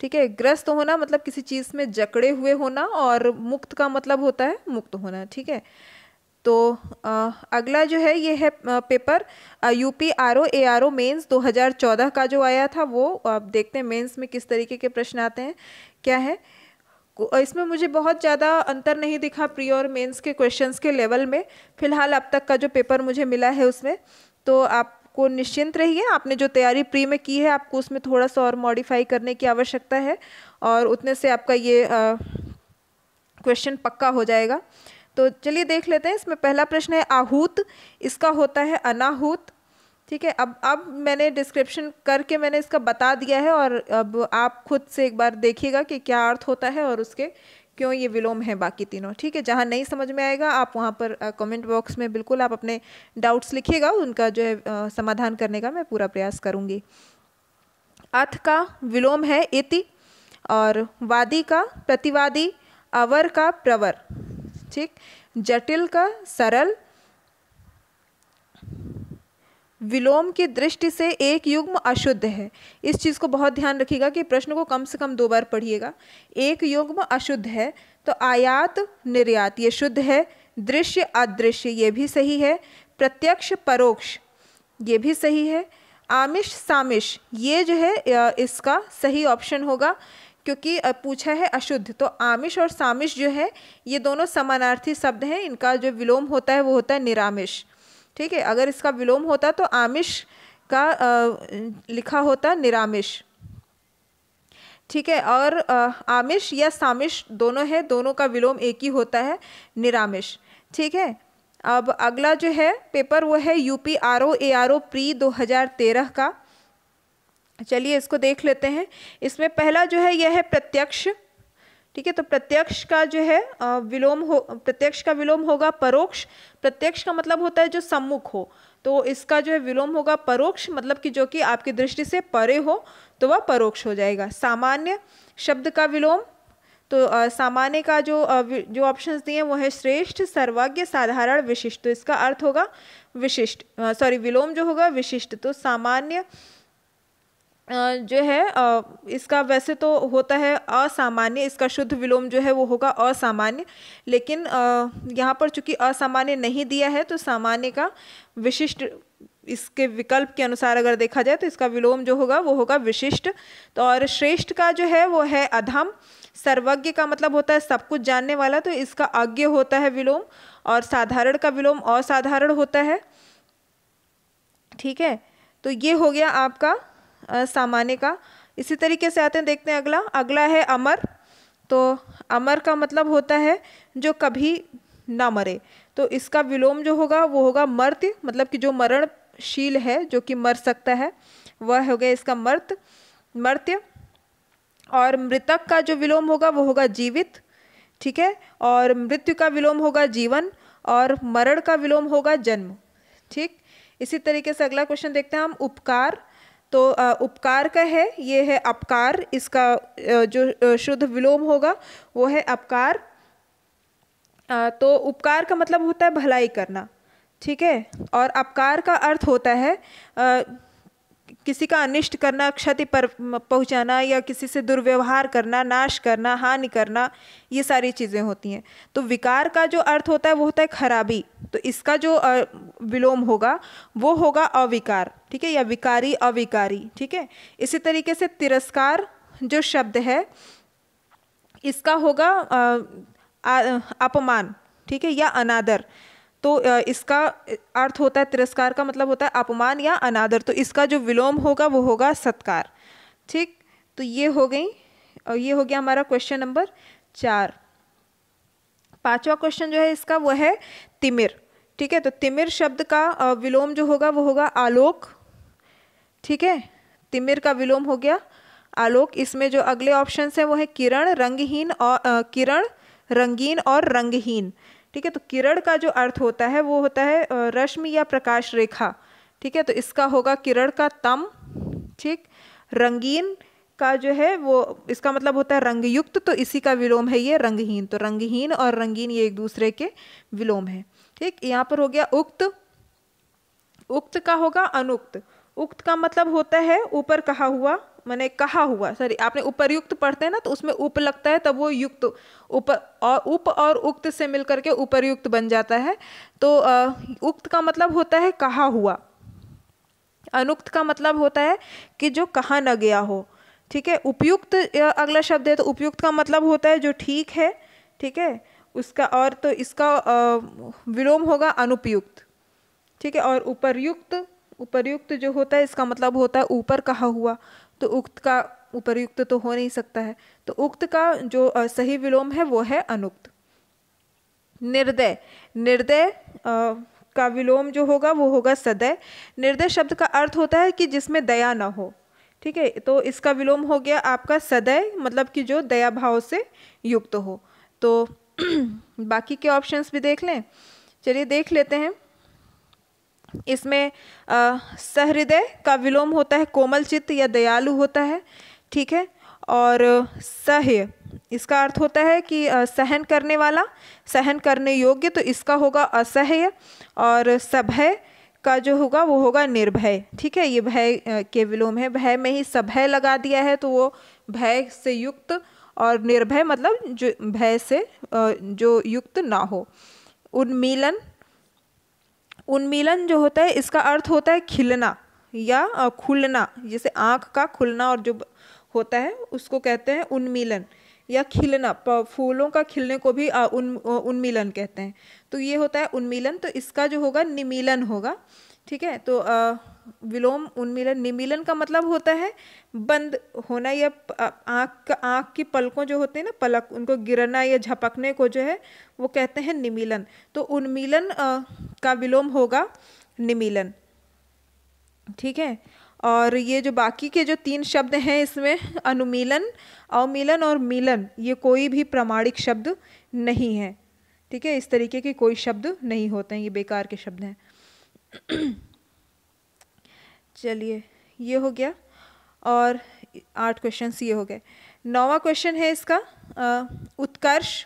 ठीक है, ग्रस्त होना मतलब किसी चीज़ में जकड़े हुए होना, और मुक्त का मतलब होता है मुक्त होना। ठीक है तो आ, अगला जो है ये है paper U P R O A R O mains दो हज़ार चौदह का जो आया था वो आप देखते हैं मेंस में किस तरीके के प्रश्न आते हैं क्या है? इसमें मुझे बहुत ज़्यादा अंतर नहीं दिखा प्री और मेंस के क्वेश्चंस के लेवल में फ़िलहाल अब तक का जो पेपर मुझे मिला है उसमें तो आपको निश्चिंत रहिए आपने जो तैयारी प्री में की है आपको उसमें थोड़ा सा और मॉडिफाई करने की आवश्यकता है और उतने से आपका ये क्वेश्चन पक्का हो जाएगा। तो चलिए देख लेते हैं, इसमें पहला प्रश्न है आहूत, इसका होता है अनाहूत, ठीक है? अब अब मैंने डिस्क्रिप्शन करके मैंने इसका बता दिया है और अब आप खुद से एक बार देखिएगा कि क्या अर्थ होता है और उसके क्यों ये विलोम है बाकी तीनों, ठीक है? जहाँ नहीं समझ में आएगा, आप वहाँ पर कमेंट बॉक्स में बिल्कुल आप अपने डाउट्स लिखिएगा, उनका जो है समाधान करने का मैं पूरा प्रयास करूँगी। अथ का विलोम है इति और वादी का प्रतिवादी, अवर का प्रवर। ठीक? जटिल का, सरल। विलोम की दृष्टि से एक युग्म अशुद्ध है। इस चीज़ को बहुत ध्यान रखिएगा कि प्रश्न को कम से कम दो बार पढ़िएगा। एक युग्म अशुद्ध है तो आयात निर्यात, ये शुद्ध है। दृश्य अदृश्य, ये भी सही है। प्रत्यक्ष परोक्ष, ये भी सही है। आमिष सामिश ये जो है इसका सही ऑप्शन होगा। क्योंकि पूछा है अशुद्ध। तो आमिष और सामिश जो है, ये दोनों समानार्थी शब्द हैं। इनका जो विलोम होता है, वो होता है निरामिष। ठीक है? अगर इसका विलोम होता तो आमिष का लिखा होता निरामिष। ठीक है? और आमिष या सामिश दोनों है, दोनों का विलोम एक ही होता है, निरामिष। ठीक है? अब अगला जो है, पेपर वो है UP R O A R O pre 2013 का। चलिए इसको देख लेते हैं। इसमें पहला जो है, यह है प्रत्यक्ष। ठीक है तो प्रत्यक्ष का जो है विलोम हो, प्रत्यक्ष का विलोम होगा परोक्ष। प्रत्यक्ष का मतलब होता है जो सम्मुख हो। तो इसका जो है विलोम होगा परोक्ष मतलब कि जो कि आपकी दृष्टि से परे हो तो वह परोक्ष हो जाएगा। सामान्य शब्द का विलोम तो सामान्य का जो जो ऑप्शंस दिए वो है श्रेष्ठ, सर्वज्ञ, साधारण, विशिष्ट। तो इसका अर्थ होगा विशिष्ट। सॉरी विलोम जो होगा विशिष्ट। तो सामान्य जो है इसका वैसे तो होता है असामान्य, इसका शुद्ध विलोम जो है वो होगा असामान्य, लेकिन यहाँ पर चूँकि असामान्य नहीं दिया है तो सामान्य का विशिष्ट इसके विकल्प के अनुसार अगर देखा जाए तो इसका विलोम जो होगा, वो होगा विशिष्ट। तो और श्रेष्ठ का जो है, वो है अधम। सर्वज्ञ का मतलब होता है सब कुछ जानने वाला तो इसका अज्ञ होता है विलोम, और साधारण का विलोम असाधारण होता है। ठीक है? तो ये हो गया आपका सामान्य का। इसी तरीके से आते हैं, देखते हैं अगला। अगला है अमर। तो अमर का मतलब होता है जो कभी ना मरे। तो इसका विलोम जो होगा, वो होगा मर्त्य। मतलब कि जो मरणशील है, जो कि मर सकता है, वह हो गया इसका मर्त, मर्त्य। और मृतक का जो विलोम होगा, वो होगा जीवित। ठीक है? और मृत्यु का विलोम होगा जीवन। और मरण का विलोम होगा जन्म। ठीक? इसी तरीके से अगला क्वेश्चन देखते हैं हम। उपकार। तो उपकार का है, ये है अपकार, इसका जो शुद्ध विलोम होगा, वो है अपकार। तो उपकार का मतलब होता है भलाई करना, ठीक है? और अपकार का अर्थ होता है किसी का अनिष्ट करना, क्षति पर पहुंचाना या किसी से दुर्व्यवहार करना, नाश करना, हानि करना, ये सारी चीज़ें होती हैं। तो विकार का जो अर्थ होता है, वो होता है खराबी। तो इसका जो विलोम होगा, वो होगा अविकार। ठीक है? या विकारी, अविकारी। ठीक है? इसी तरीके से तिरस्कार जो शब्द है, इसका होगा अपमान। ठीक है? या अनादर। तो इसका अर्थ होता है तिरस्कार का मतलब होता है अपमान या अनादर। तो इसका जो विलोम होगा, वो होगा सत्कार। ठीक? तो ये हो गई, और ये हो गया हमारा क्वेश्चन नंबर चार। पांचवा क्वेश्चन जो है इसका, वो है तिमिर। ठीक है? तो तिमिर शब्द का विलोम जो होगा, वो होगा आलोक। ठीक है? तिमिर का विलोम हो गया आलोक। इसमें जो अगले ऑप्शन है, वो है किरण, रंगहीन और किरण, रंगीन और रंगहीन। ठीक है? तो किरण का जो अर्थ होता है, वो होता है रश्मि या प्रकाश रेखा। ठीक है? तो इसका होगा किरण का तम, ठीक? रंगीन का जो है, वो इसका मतलब होता है रंगयुक्त तो इसी का विलोम है ये रंगहीन। तो रंगहीन और रंगीन ये एक दूसरे के विलोम है। ठीक? यहाँ पर हो गया उक्त। उक्त का होगा अनुक्त। उक्त का मतलब होता है ऊपर कहा हुआ मैंने कहा हुआ सॉरी आपने उपरयुक्त पढ़ते हैं ना तो उसमें उप लगता है तब वो युक्त ऊपर और उप और उक्त से मिलकर के उपरयुक्त बन जाता है। तो आ, उक्त का मतलब होता है कहा हुआ। अनुक्त का मतलब होता है कि जो कहा न गया हो ठीक है? उपयुक्त अगला शब्द है तो उपयुक्त का मतलब होता है जो ठीक है ठीक है? उसका और तो इसका विलोम होगा अनुपयुक्त ठीक है? और उपरयुक्त उपरयुक्त जो होता है इसका मतलब होता है ऊपर कहा हुआ। तो उक्त का उपरयुक्त तो हो नहीं सकता है। तो उक्त का जो सही विलोम है, वो है अनुक्त। निर्दय। निर्दय का विलोम जो होगा, वो होगा सदय। निर्दय शब्द का अर्थ होता है कि जिसमें दया ना हो। ठीक है? तो इसका विलोम हो गया आपका सदय मतलब कि जो दया भाव से युक्त हो। तो बाकी के ऑप्शंस भी देख लें। चलिए देख लेते हैं। इसमें सहृदय का विलोम होता है, कोमल चित्त या दयालु होता है, ठीक है? और सह्य, इसका अर्थ होता है कि सहन करने वाला, सहन करने योग्य तो इसका होगा असह्य, और सभय का जो होगा, वो होगा निर्भय, ठीक है? ये भय के विलोम है। भय में ही सभय लगा दिया है तो वो भय से युक्त और निर्भय मतलब जो, भय से जो युक्त ना हो। उन्मीलन उन्मीलन जो होता है, इसका अर्थ होता है खिलना या खुलना। जैसे आँख का खुलना और जो होता है, उसको कहते हैं उन्मीलन या खिलना। फूलों का खिलने को भी उन उन्मीलन कहते हैं। तो ये होता है उन्मीलन तो इसका जो होगा निमीलन होगा, ठीक है? तो विलोम, उन्मिलन, निमिलन का मतलब होता है बंद होना या आँख का, आँख की पलकों जो होते हैं ना, पलक, उनको गिरना या झपकने को जो है, वो कहते हैं निमिलन। तो उन्मिलन का विलोम होगा निमिलन। ठीक है? और ये जो बाकी के जो तीन शब्द हैं इसमें, अनुमीलन, अवमिलन और मिलन, ये कोई भी प्रमाणिक शब्द नहीं है। ठीक है? इस तरीके के कोई शब्द नहीं होते हैं, ये बेकार के शब्द हैं। चलिए ये हो गया। और आठ क्वेश्चन ये हो गए। नौवा क्वेश्चन है इसका उत्कर्ष।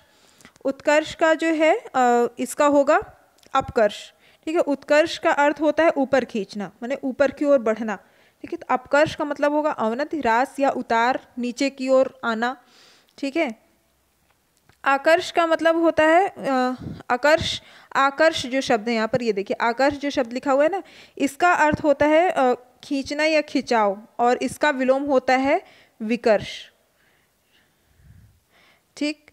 उत्कर्ष का जो है आ, इसका होगा अपकर्ष। ठीक है उत्कर्ष का अर्थ होता है ऊपर खींचना मैंने ऊपर की ओर बढ़ना। ठीक है तो अपकर्ष का मतलब होगा अवनति ह्रास या उतार नीचे की ओर आना। ठीक है? आकर्ष का मतलब होता है आकर्ष आकर्ष जो शब्द है यहाँ पर ये देखिए आकर्ष जो शब्द लिखा हुआ है ना इसका अर्थ होता है खींचना या खिंचाव और इसका विलोम होता है विकर्ष। ठीक?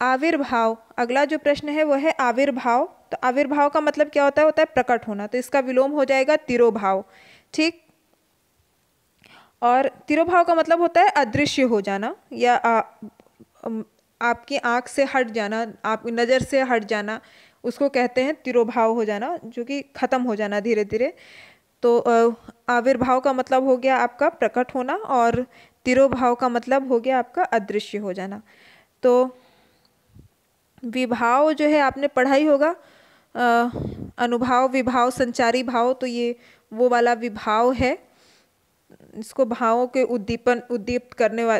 आविर्भाव अगला जो प्रश्न है वो है आविर्भाव तो आविर्भाव का मतलब क्या होता है? होता है प्रकट होना तो इसका विलोम हो जाएगा तिरोभाव। ठीक? और तिरोभाव का मतलब होता है अदृश्य हो जाना या आ, आपकी आँख से हट जाना आपकी नज़र से हट जाना उसको कहते हैं तिरोभाव हो जाना जो कि ख़त्म हो जाना धीरे धीरे तो आविर्भाव का मतलब हो गया आपका प्रकट होना और तिरोभाव का मतलब हो गया आपका अदृश्य हो जाना। तो विभाव जो है आपने पढ़ाई होगा आ, अनुभाव विभाव संचारी भाव तो ये वो वाला विभाव है। इसको भावों के उद्दीपन उद्दीप्त करने वा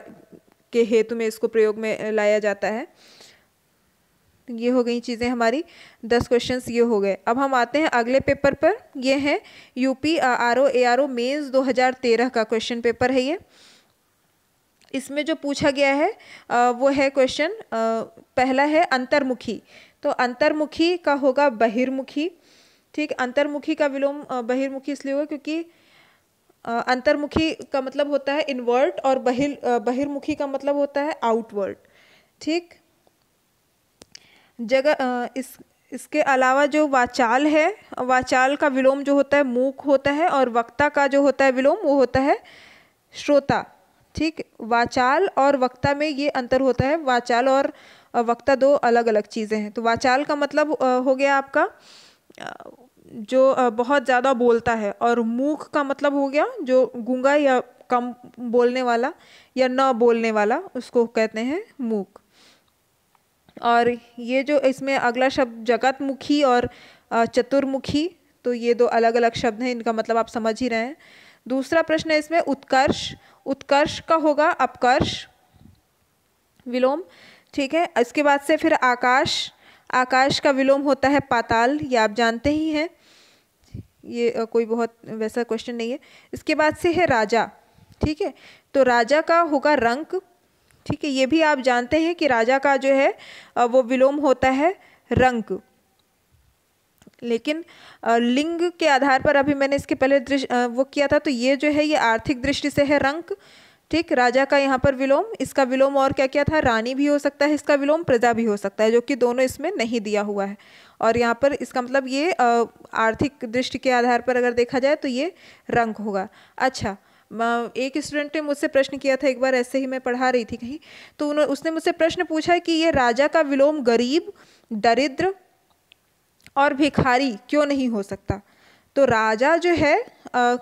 के हेतु में इसको प्रयोग में लाया जाता है। ये हो गई चीज़ें हमारी। दस क्वेश्चंस ये हो गए। अब हम आते हैं अगले पेपर पर। ये है UP R O A R O mains दो हज़ार तेरह का क्वेश्चन पेपर है ये। इसमें जो पूछा गया है वो है क्वेश्चन पहला है अंतर्मुखी। तो अंतर्मुखी का होगा बहिर्मुखी। ठीक, अंतर्मुखी का विलोम बहिर्मुखी इसलिए होगा क्योंकि अंतर्मुखी का मतलब होता है इनवर्ट और बहिर बहिर्मुखी का मतलब होता है आउटवर्ड ठीक? जगह इस, इसके अलावा जो वाचाल है, वाचाल का विलोम जो होता है मूक होता है और वक्ता का जो होता है विलोम वो होता है श्रोता, ठीक? वाचाल और वक्ता में ये अंतर होता है, वाचाल और वक्ता दो अलग अलग चीज़ें हैं। तो वाचाल का मतलब हो गया आपका जो बहुत ज़्यादा बोलता है और मूक का मतलब हो गया जो गूँगा या कम बोलने वाला या न बोलने वाला, उसको कहते हैं मूक। और ये जो इसमें अगला शब्द जगत मुखी और चतुर्मुखी तो ये दो अलग अलग शब्द हैं, इनका मतलब आप समझ ही रहे हैं। दूसरा प्रश्न है इसमें उत्कर्ष उत्कर्ष का होगा अपकर्ष, विलोम, ठीक है? इसके बाद से फिर आकाश आकाश का विलोम होता है पाताल, ये आप जानते ही हैं। ये कोई बहुत वैसा क्वेश्चन नहीं है। इसके बाद से है राजा, ठीक है? तो राजा का होगा रंक, ठीक है? ये भी आप जानते हैं कि राजा का जो है वो विलोम होता है रंक। लेकिन लिंग के आधार पर अभी मैंने इसके पहले वो किया था तो ये जो है, ये आर्थिक दृष्टि से है रंक, ठीक? राजा का यहाँ पर विलोम, इसका विलोम और क्या क्या था? रानी भी हो सकता है, इसका विलोम प्रजा भी हो सकता है, जो कि दोनों इसमें नहीं दिया हुआ है। और यहाँ पर इसका मतलब ये आर्थिक दृष्टि के आधार पर अगर देखा जाए तो ये रंग होगा। अच्छा एक स्टूडेंट ने मुझसे प्रश्न किया था, एक बार ऐसे ही मैं पढ़ा रही थी कहीं तो उन्होंने उसने मुझसे प्रश्न पूछा कि ये राजा का विलोम गरीब, दरिद्र और भिखारी क्यों नहीं हो सकता? तो राजा जो है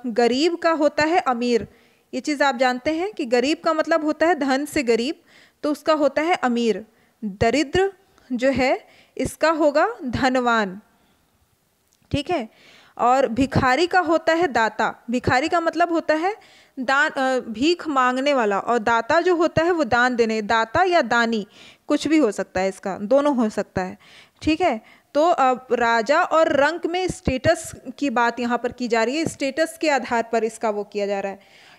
गरीब का होता है अमीर। ये चीज़ आप जानते हैं कि गरीब का मतलब होता है धन से गरीब तो उसका होता है अमीर। दरिद्र जो है इसका होगा धनवान। ठीक है? और भिखारी का होता है दाता। भिखारी का मतलब होता है दान भीख मांगने वाला। और दाता जो होता है वो दान देने, दाता या दानी। कुछ भी हो सकता है इसका, दोनों हो सकता है। ठीक है? तो अब राजा और रंक में स्टेटस की बात यहाँ पर की जा रही है। स्टेटस के आधार पर इसका वो किया जा रहा है।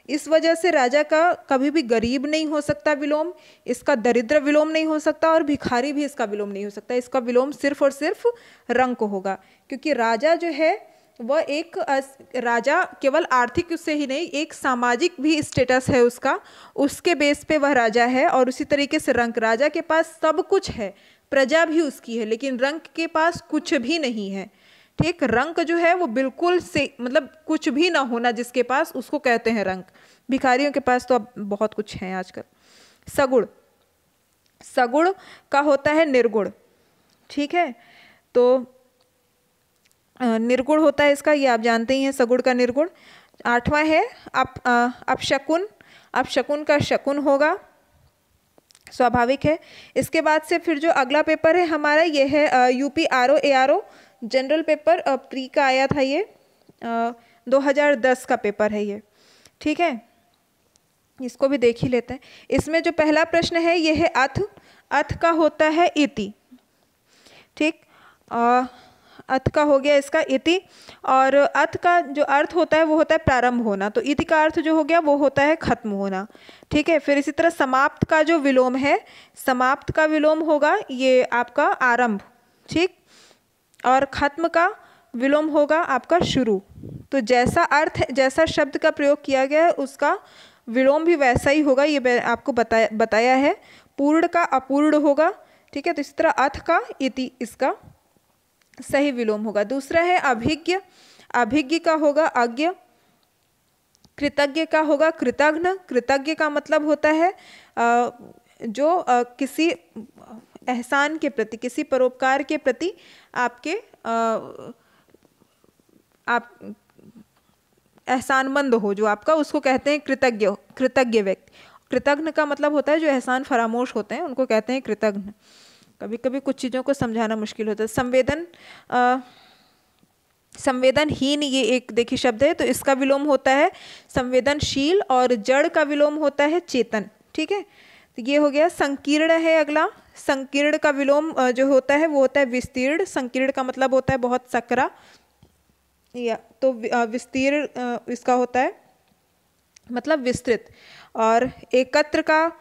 इस वजह से राजा का कभी भी गरीब नहीं हो सकता विलोम, इसका दरिद्र विलोम नहीं हो सकता और भिखारी भी इसका विलोम नहीं हो सकता। इसका विलोम सिर्फ़ और सिर्फ़ रंक होगा, क्योंकि राजा जो है, वह एक राजा केवल आर्थिक उससे ही नहीं, एक सामाजिक भी स्टेटस है उसका। उसके बेस पे वह राजा है और उसी तरीके से रंक, राजा के पास सब कुछ है, प्रजा भी उसकी है, लेकिन रंक के पास कुछ भी नहीं है। ठीक, रंक जो है वो बिल्कुल से मतलब कुछ भी ना होना जिसके पास, उसको कहते हैं रंक। भिखारियों के पास तो अब बहुत कुछ है आजकल। सगुण। सगुण का होता है निर्गुण। ठीक है? तो निर्गुण होता है इसका, ये आप जानते ही हैं, सगुण का निर्गुण। आठवां है, अप अपशकुन। अपशकुन का शकुन होगा। स्वाभाविक है। इसके बाद से फिर जो अगला पेपर है हमारा, ये है UP R O A R O general paper pre का आया था ये दो हज़ार दस का पेपर है ये। ठीक है? इसको भी देख ही लेते हैं। इसमें जो पहला प्रश्न है, ये है अथ। अथ का होता है इति। ठीक? अथ का हो गया इसका इति। और अथ का जो अर्थ होता है, वो होता है प्रारंभ होना। तो इति का अर्थ जो हो गया, वो होता है खत्म होना। ठीक है? फिर इसी तरह समाप्त का जो विलोम है, समाप्त का विलोम होगा ये आपका आरंभ। ठीक? और खत्म का विलोम होगा आपका शुरू। तो जैसा अर्थ, जैसा शब्द का प्रयोग किया गया है, उसका विलोम भी वैसा ही होगा, ये आपको बताया बताया है। पूर्ण का अपूर्ण होगा, ठीक है? तो इस तरह अथ का इति, इसका सही विलोम होगा। दूसरा है अभिज्ञ अभिज्ञ का होगा अज्ञ, कृतज्ञ का होगा कृतघ्न। कृतज्ञ का मतलब होता है जो किसी एहसान के प्रति, किसी परोपकार के प्रति आपके आप एहसानमंद हो, जो आपका उसको कहते हैं कृतज्ञ कृतज्ञ व्यक्ति। कृतज्ञ का मतलब होता है जो एहसान फरामोश होते हैं, उनको कहते हैं कृतज्ञ। कभी कभी कुछ चीज़ों को समझाना मुश्किल होता है। संवेदन संवेदनहीन ये एक देखिए शब्द है तो इसका विलोम होता है संवेदनशील और जड़ का विलोम होता है चेतन। ठीक है? तो ये हो गया संकीर्ण है अगला। संकीर्ण का विलोम जो होता है, वो होता है विस्तीर्ण। संकीर्ण का मतलब होता है बहुत सकरा। या तो विस्तीर्ण इसका होता है मतलब विस्तृत। और एकत्र का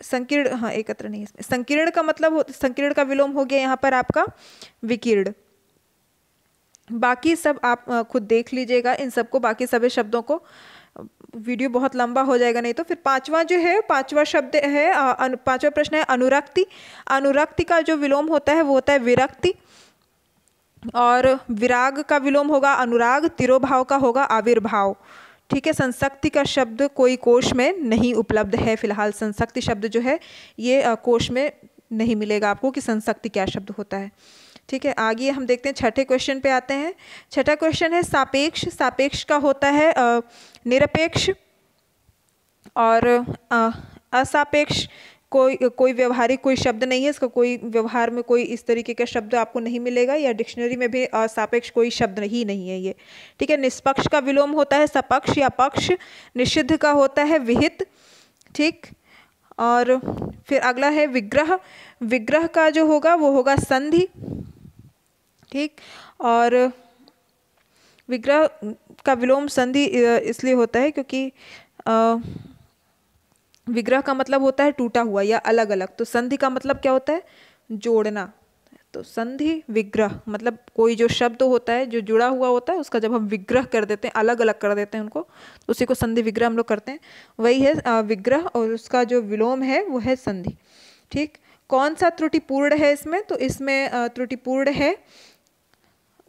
संकीर्ण हाँ एकत्र नहीं, इसमें संकीर्ण का मतलब संकीर्ण का विलोम हो गया यहाँ पर आपका विकीर्ण। बाकी सब आप खुद देख लीजिएगा इन सबको, बाकी सभी शब्दों को। वीडियो बहुत लंबा हो जाएगा, नहीं तो फिर पांचवा जो है, पांचवा शब्द है पांचवा प्रश्न है अनुरक्ति। अनुरक्ति का जो विलोम होता है, वो होता है विरक्ति। और विराग का विलोम होगा अनुराग, तिरोभाव का होगा आविर्भाव। ठीक है, संसक्ति का शब्द कोई कोश में नहीं उपलब्ध है फ़िलहाल। संसक्ति शब्द जो है, ये कोश में नहीं मिलेगा आपको कि संसक्ति क्या शब्द होता है। ठीक है, आगे हम देखते हैं, छठे क्वेश्चन पे आते हैं। छठा क्वेश्चन है, सापेक्ष सापेक्ष का होता है निरपेक्ष और असापेक्ष। कोई कोई व्यवहारिक कोई शब्द नहीं है, इसका कोई व्यवहार में कोई इस तरीके का शब्द आपको नहीं मिलेगा या डिक्शनरी में भी सापेक्ष कोई शब्द ही नहीं है ये। ठीक है, निष्पक्ष का विलोम होता है, सपक्ष या पक्ष, निषिद्ध का होता है, विहित। ठीक, और फिर अगला है विग्रह। विग्रह का जो होगा, वो होगा संधि। ठीक? और विग्रह का विलोम संधि इसलिए होता है क्योंकि विग्रह का मतलब होता है टूटा हुआ या अलग अलग तो संधि का मतलब क्या होता है? जोड़ना। तो संधि, विग्रह मतलब कोई जो शब्द होता है, जो जुड़ा हुआ होता है, उसका जब हम विग्रह कर देते हैं अलग अलग कर देते हैं उनको तो उसी को संधि विग्रह हम लोग करते हैं। वही है विग्रह और उसका जो विलोम है, वो है संधि। ठीक? कौन सा त्रुटिपूर्ण है इसमें? तो इसमें त्रुटिपूर्ण है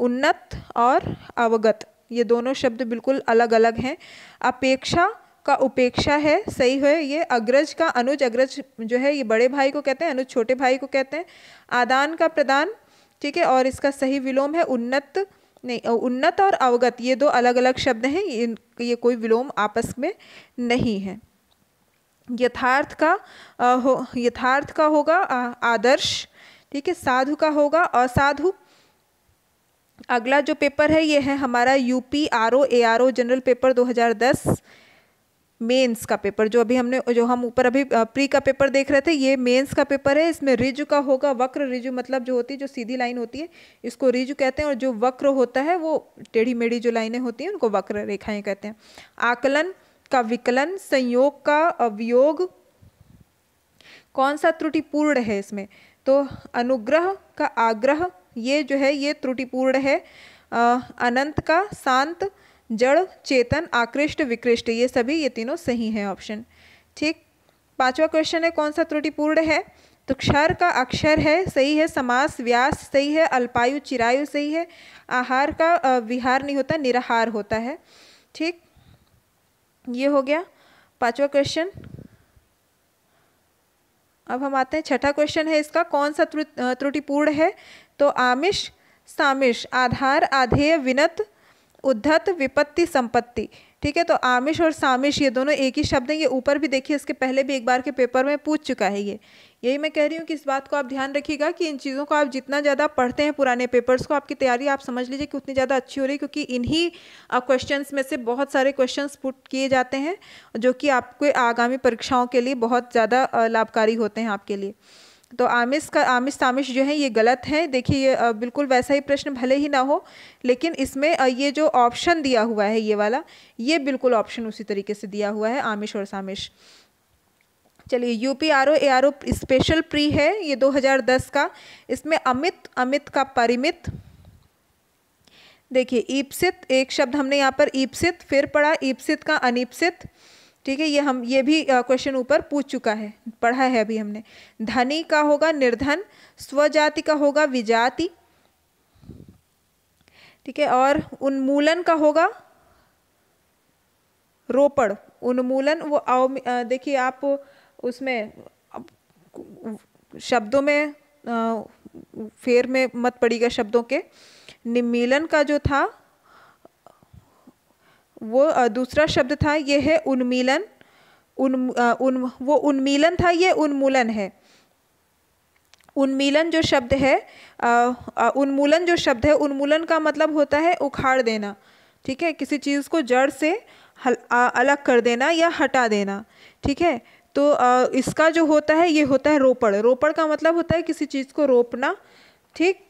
उन्नत और अवगत। ये दोनों शब्द बिल्कुल अलग अलग हैं। अपेक्षा का उपेक्षा है सही है। ये अग्रज का अनुज अग्रज जो है ये बड़े भाई को कहते हैं अनुज छोटे भाई को कहते हैं। आदान का प्रदान ठीक है और इसका सही विलोम है उन्नत नहीं उन्नत और अवगत। ये दो अलग अलग शब्द हैं ये, ये कोई विलोम आपस में नहीं है। यथार्थ का आ, हो यथार्थ का होगा आदर्श ठीक है साधु का होगा असाधु अगला जो पेपर है, ये है हमारा UP R O A R O general paper 2010 mains का पेपर, जो अभी हमने, जो हम ऊपर अभी प्री का पेपर देख रहे थे, ये मेंस का पेपर है। इसमें रिजु का होगा वक्र, रिजु मतलब जो होती है, जो सीधी लाइन होती है, इसको रिजु कहते हैं, और जो वक्र होता है, वो टेढ़ी मेढ़ी जो लाइनें होती हैं, उनको वक्र रेखाएँ कहते हैं। आकलन का विकलन, संयोग का अवयोग, कौन सा त्रुटिपूर्ण है इसमें? तो अनुग्रह का आग्रह ये जो है ये त्रुटिपूर्ण है। आ, अनंत का शांत जड़ चेतन आकृष्ट विकृष्ट ये सभी ये तीनों सही हैं ऑप्शन ठीक पांचवा क्वेश्चन है कौन सा त्रुटिपूर्ण है? तो क्षर का अक्षर है सही है समास व्यास सही है अल्पायु चिरायु सही है। आहार का विहार नहीं होता निराहार होता है। ठीक ये हो गया पांचवा क्वेश्चन अब हम आते हैं छठा क्वेश्चन है इसका कौन सा त्रुटिपूर्ण है? तो आमिष सामिश आधार, आधेय, विनत, उद्धत, विपत्ति, संपत्ति। ठीक है तो आमिष और सामिश ये दोनों एक ही शब्द हैं, ये ऊपर भी देखिए, इसके पहले भी एक बार के पेपर में पूछ चुका है ये। यही मैं कह रही हूँ कि इस बात को आप ध्यान रखिएगा कि इन चीज़ों को आप जितना ज़्यादा पढ़ते हैं पुराने पेपर्स को, आपकी तैयारी आप समझ लीजिए कि उतनी ज़्यादा अच्छी हो रही है, क्योंकि इन्हीं क्वेश्चन में से बहुत सारे क्वेश्चन पुट किए जाते हैं, जो कि आपके आगामी परीक्षाओं के लिए बहुत ज़्यादा लाभकारी होते हैं आपके लिए। तो आमिष का, आमिष तामिश जो है, ये गलत है। देखिए, ये बिल्कुल वैसा ही प्रश्न भले ही ना हो, लेकिन इसमें ये जो ऑप्शन दिया हुआ है, ये वाला, ये बिल्कुल ऑप्शन उसी तरीके से दिया हुआ है, आमिष और सामिश चलिए UP R O A R O special pre है, ये 2010 का। इसमें अमित अमित का परिमित। देखिए, ईप्सित, एक शब्द हमने यहाँ पर ईप्सित, फिर पढ़ा, ईप्सित का अनिप्सित। ठीक है, ये हम, ये भी क्वेश्चन ऊपर पूछ चुका है, पढ़ा है अभी हमने। धनी का होगा निर्धन, स्वजाति का होगा विजाति। ठीक है, और उन्मूलन का होगा रोपड़। उन्मूलन, वो देखिए आप उसमें शब्दों में फेर में मत पड़ेगा शब्दों के। निमीलन का जो था वो दूसरा शब्द था ये है उन्मीलन। उन उन वो उन्मीलन था ये उन्मूलन है। उन्मीलन जो शब्द है उन्मूलन जो शब्द है उन्मूलन का मतलब होता है उखाड़ देना। ठीक है? किसी चीज़ को जड़ से हल, आ, अलग कर देना या हटा देना। ठीक है? तो आ, इसका जो होता है ये होता है रोपड़। रोपड़ का मतलब होता है किसी चीज़ को रोपना। ठीक?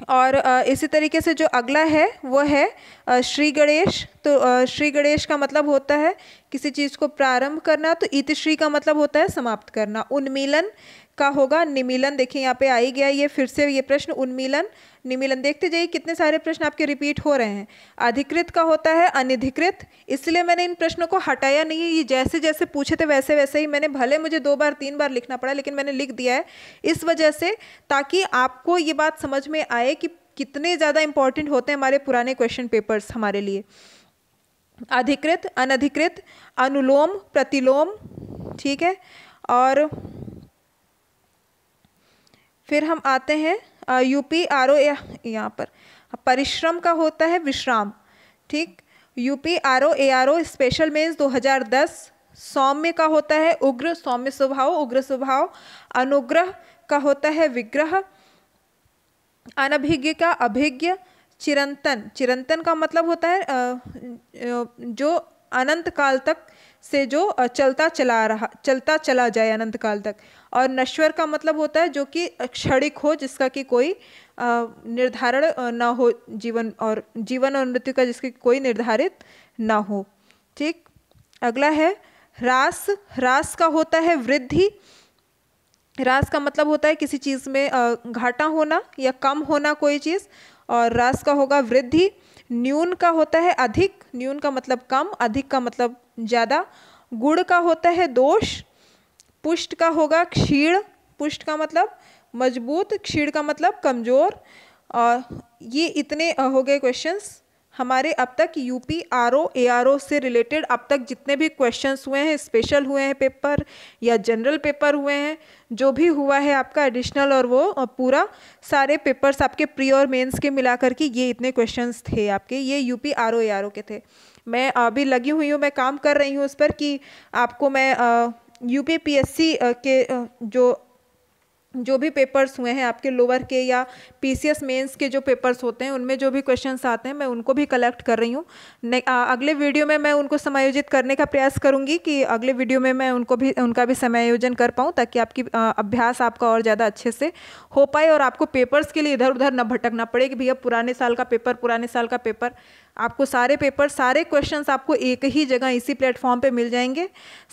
और इसी तरीके से जो अगला है, वो है श्री गणेश। तो श्री गणेश का मतलब होता है किसी चीज़ को प्रारंभ करना तो इतिश्री का मतलब होता है समाप्त करना। उन्मीलन का होगा निमीलन। देखिए, यहाँ पे आ ही गया ये फिर से ये प्रश्न, उन्मीलन, निमीलन। देखते जाइए कितने सारे प्रश्न आपके रिपीट हो रहे हैं। अधिकृत का होता है अनधिकृत, इसलिए मैंने इन प्रश्नों को हटाया नहीं है। ये जैसे जैसे पूछे थे वैसे वैसे ही मैंने, भले मुझे दो बार तीन बार लिखना पड़ा, लेकिन मैंने लिख दिया है। इस वजह से ताकि आपको ये बात समझ में आए कि कितने ज़्यादा इंपॉर्टेंट होते हैं हमारे पुराने क्वेश्चन पेपर्स हमारे लिए। अधिकृत, अनधिकृत, अनुलोम, प्रतिलोम, ठीक है? और फिर हम आते हैं यूपी आर ओ यहाँ पर। परिश्रम का होता है विश्राम, ठीक? UP R O A R O special mains 2010 सौम्य का होता है उग्र, सौम्य स्वभाव, उग्र स्वभाव। अनुग्रह का होता है विग्रह। अनभिज्ञ का अभिज्ञ चिरंतन। चिरंतन का मतलब होता है जो अनंत काल तक से जो चलता चला रहा, चलता चला जाए अनंत काल तक। और नश्वर का मतलब होता है जो कि क्षणिक हो, जिसका कि कोई निर्धारण ना हो जीवन और जीवन और मृत्यु का जिसकी कोई निर्धारित ना हो। ठीक? अगला है, ह्रास। ह्रास का होता है वृद्धि। ह्रास का मतलब होता है किसी चीज़ में घाटा होना या कम होना कोई चीज़। और रास का होगा वृद्धि, न्यून का होता है अधिक, न्यून का मतलब कम, अधिक का मतलब ज़्यादा गुड़ का होता है दोष, पुष्ट का होगा क्षीण, पुष्ट का मतलब मज़बूत, क्षीण का मतलब कमज़ोर, और ये इतने हो गए क्वेश्चंस हमारे अब तक UP R O A R O से रिलेटेड अब तक जितने भी क्वेश्चंस हुए हैं स्पेशल हुए हैं पेपर या जनरल पेपर हुए हैं, जो भी हुआ है आपका एडिशनल और वो पूरा, सारे पेपर्स आपके प्री और मेंस के मिला कर के ये इतने क्वेश्चंस थे आपके, ये UP R O A R O के थे। मैं अभी लगी हुई हूँ, मैं काम कर रही हूँ उस पर कि आपको मैं U P P S C के जो जो भी पेपर्स हुए हैं आपके लोअर के या पी सी एस मेन्स के जो पेपर्स होते हैं, उनमें जो भी क्वेश्चंस आते हैं, मैं उनको भी कलेक्ट कर रही हूँ। अगले वीडियो में मैं उनको समायोजित करने का प्रयास करूँगी कि अगले वीडियो में मैं उनको भी, उनका भी समायोजन कर पाऊँ ताकि आपकी अभ्यास आपका और ज़्यादा अच्छे से हो पाए और आपको पेपर्स के लिए इधर उधर न भटकना पड़े कि भैया पुराने साल का पेपर पुराने साल का पेपर आपको सारे पेपर, सारे क्वेश्चंस आपको एक ही जगह इसी प्लेटफॉर्म पे मिल जाएँगे।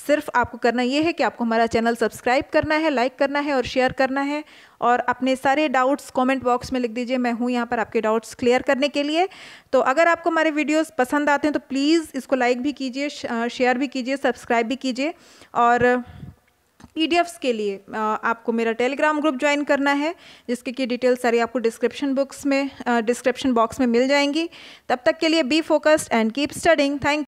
सिर्फ़ आपको करना ये है कि आपको हमारा चैनल सब्सक्राइब करना है लाइक करना है और शेयर करना है। और अपने सारे डाउट्स कमेंट बॉक्स में लिख दीजिए, मैं हूँ यहाँ पर आपके डाउट्स क्लियर करने के लिए। तो अगर आपको हमारे वीडियोस पसंद आते हैं तो प्लीज़ इसको लाइक भी कीजिए शेयर भी कीजिए सब्सक्राइब भी कीजिए। और पीडीएफ्स के लिए आपको मेरा टेलीग्राम ग्रुप ज्वाइन करना है, जिसके की डिटेल्स सारी आपको डिस्क्रिप्शन बुक्स में डिस्क्रिप्शन बॉक्स में मिल जाएँगी। तब तक के लिए be focused and keep studying thank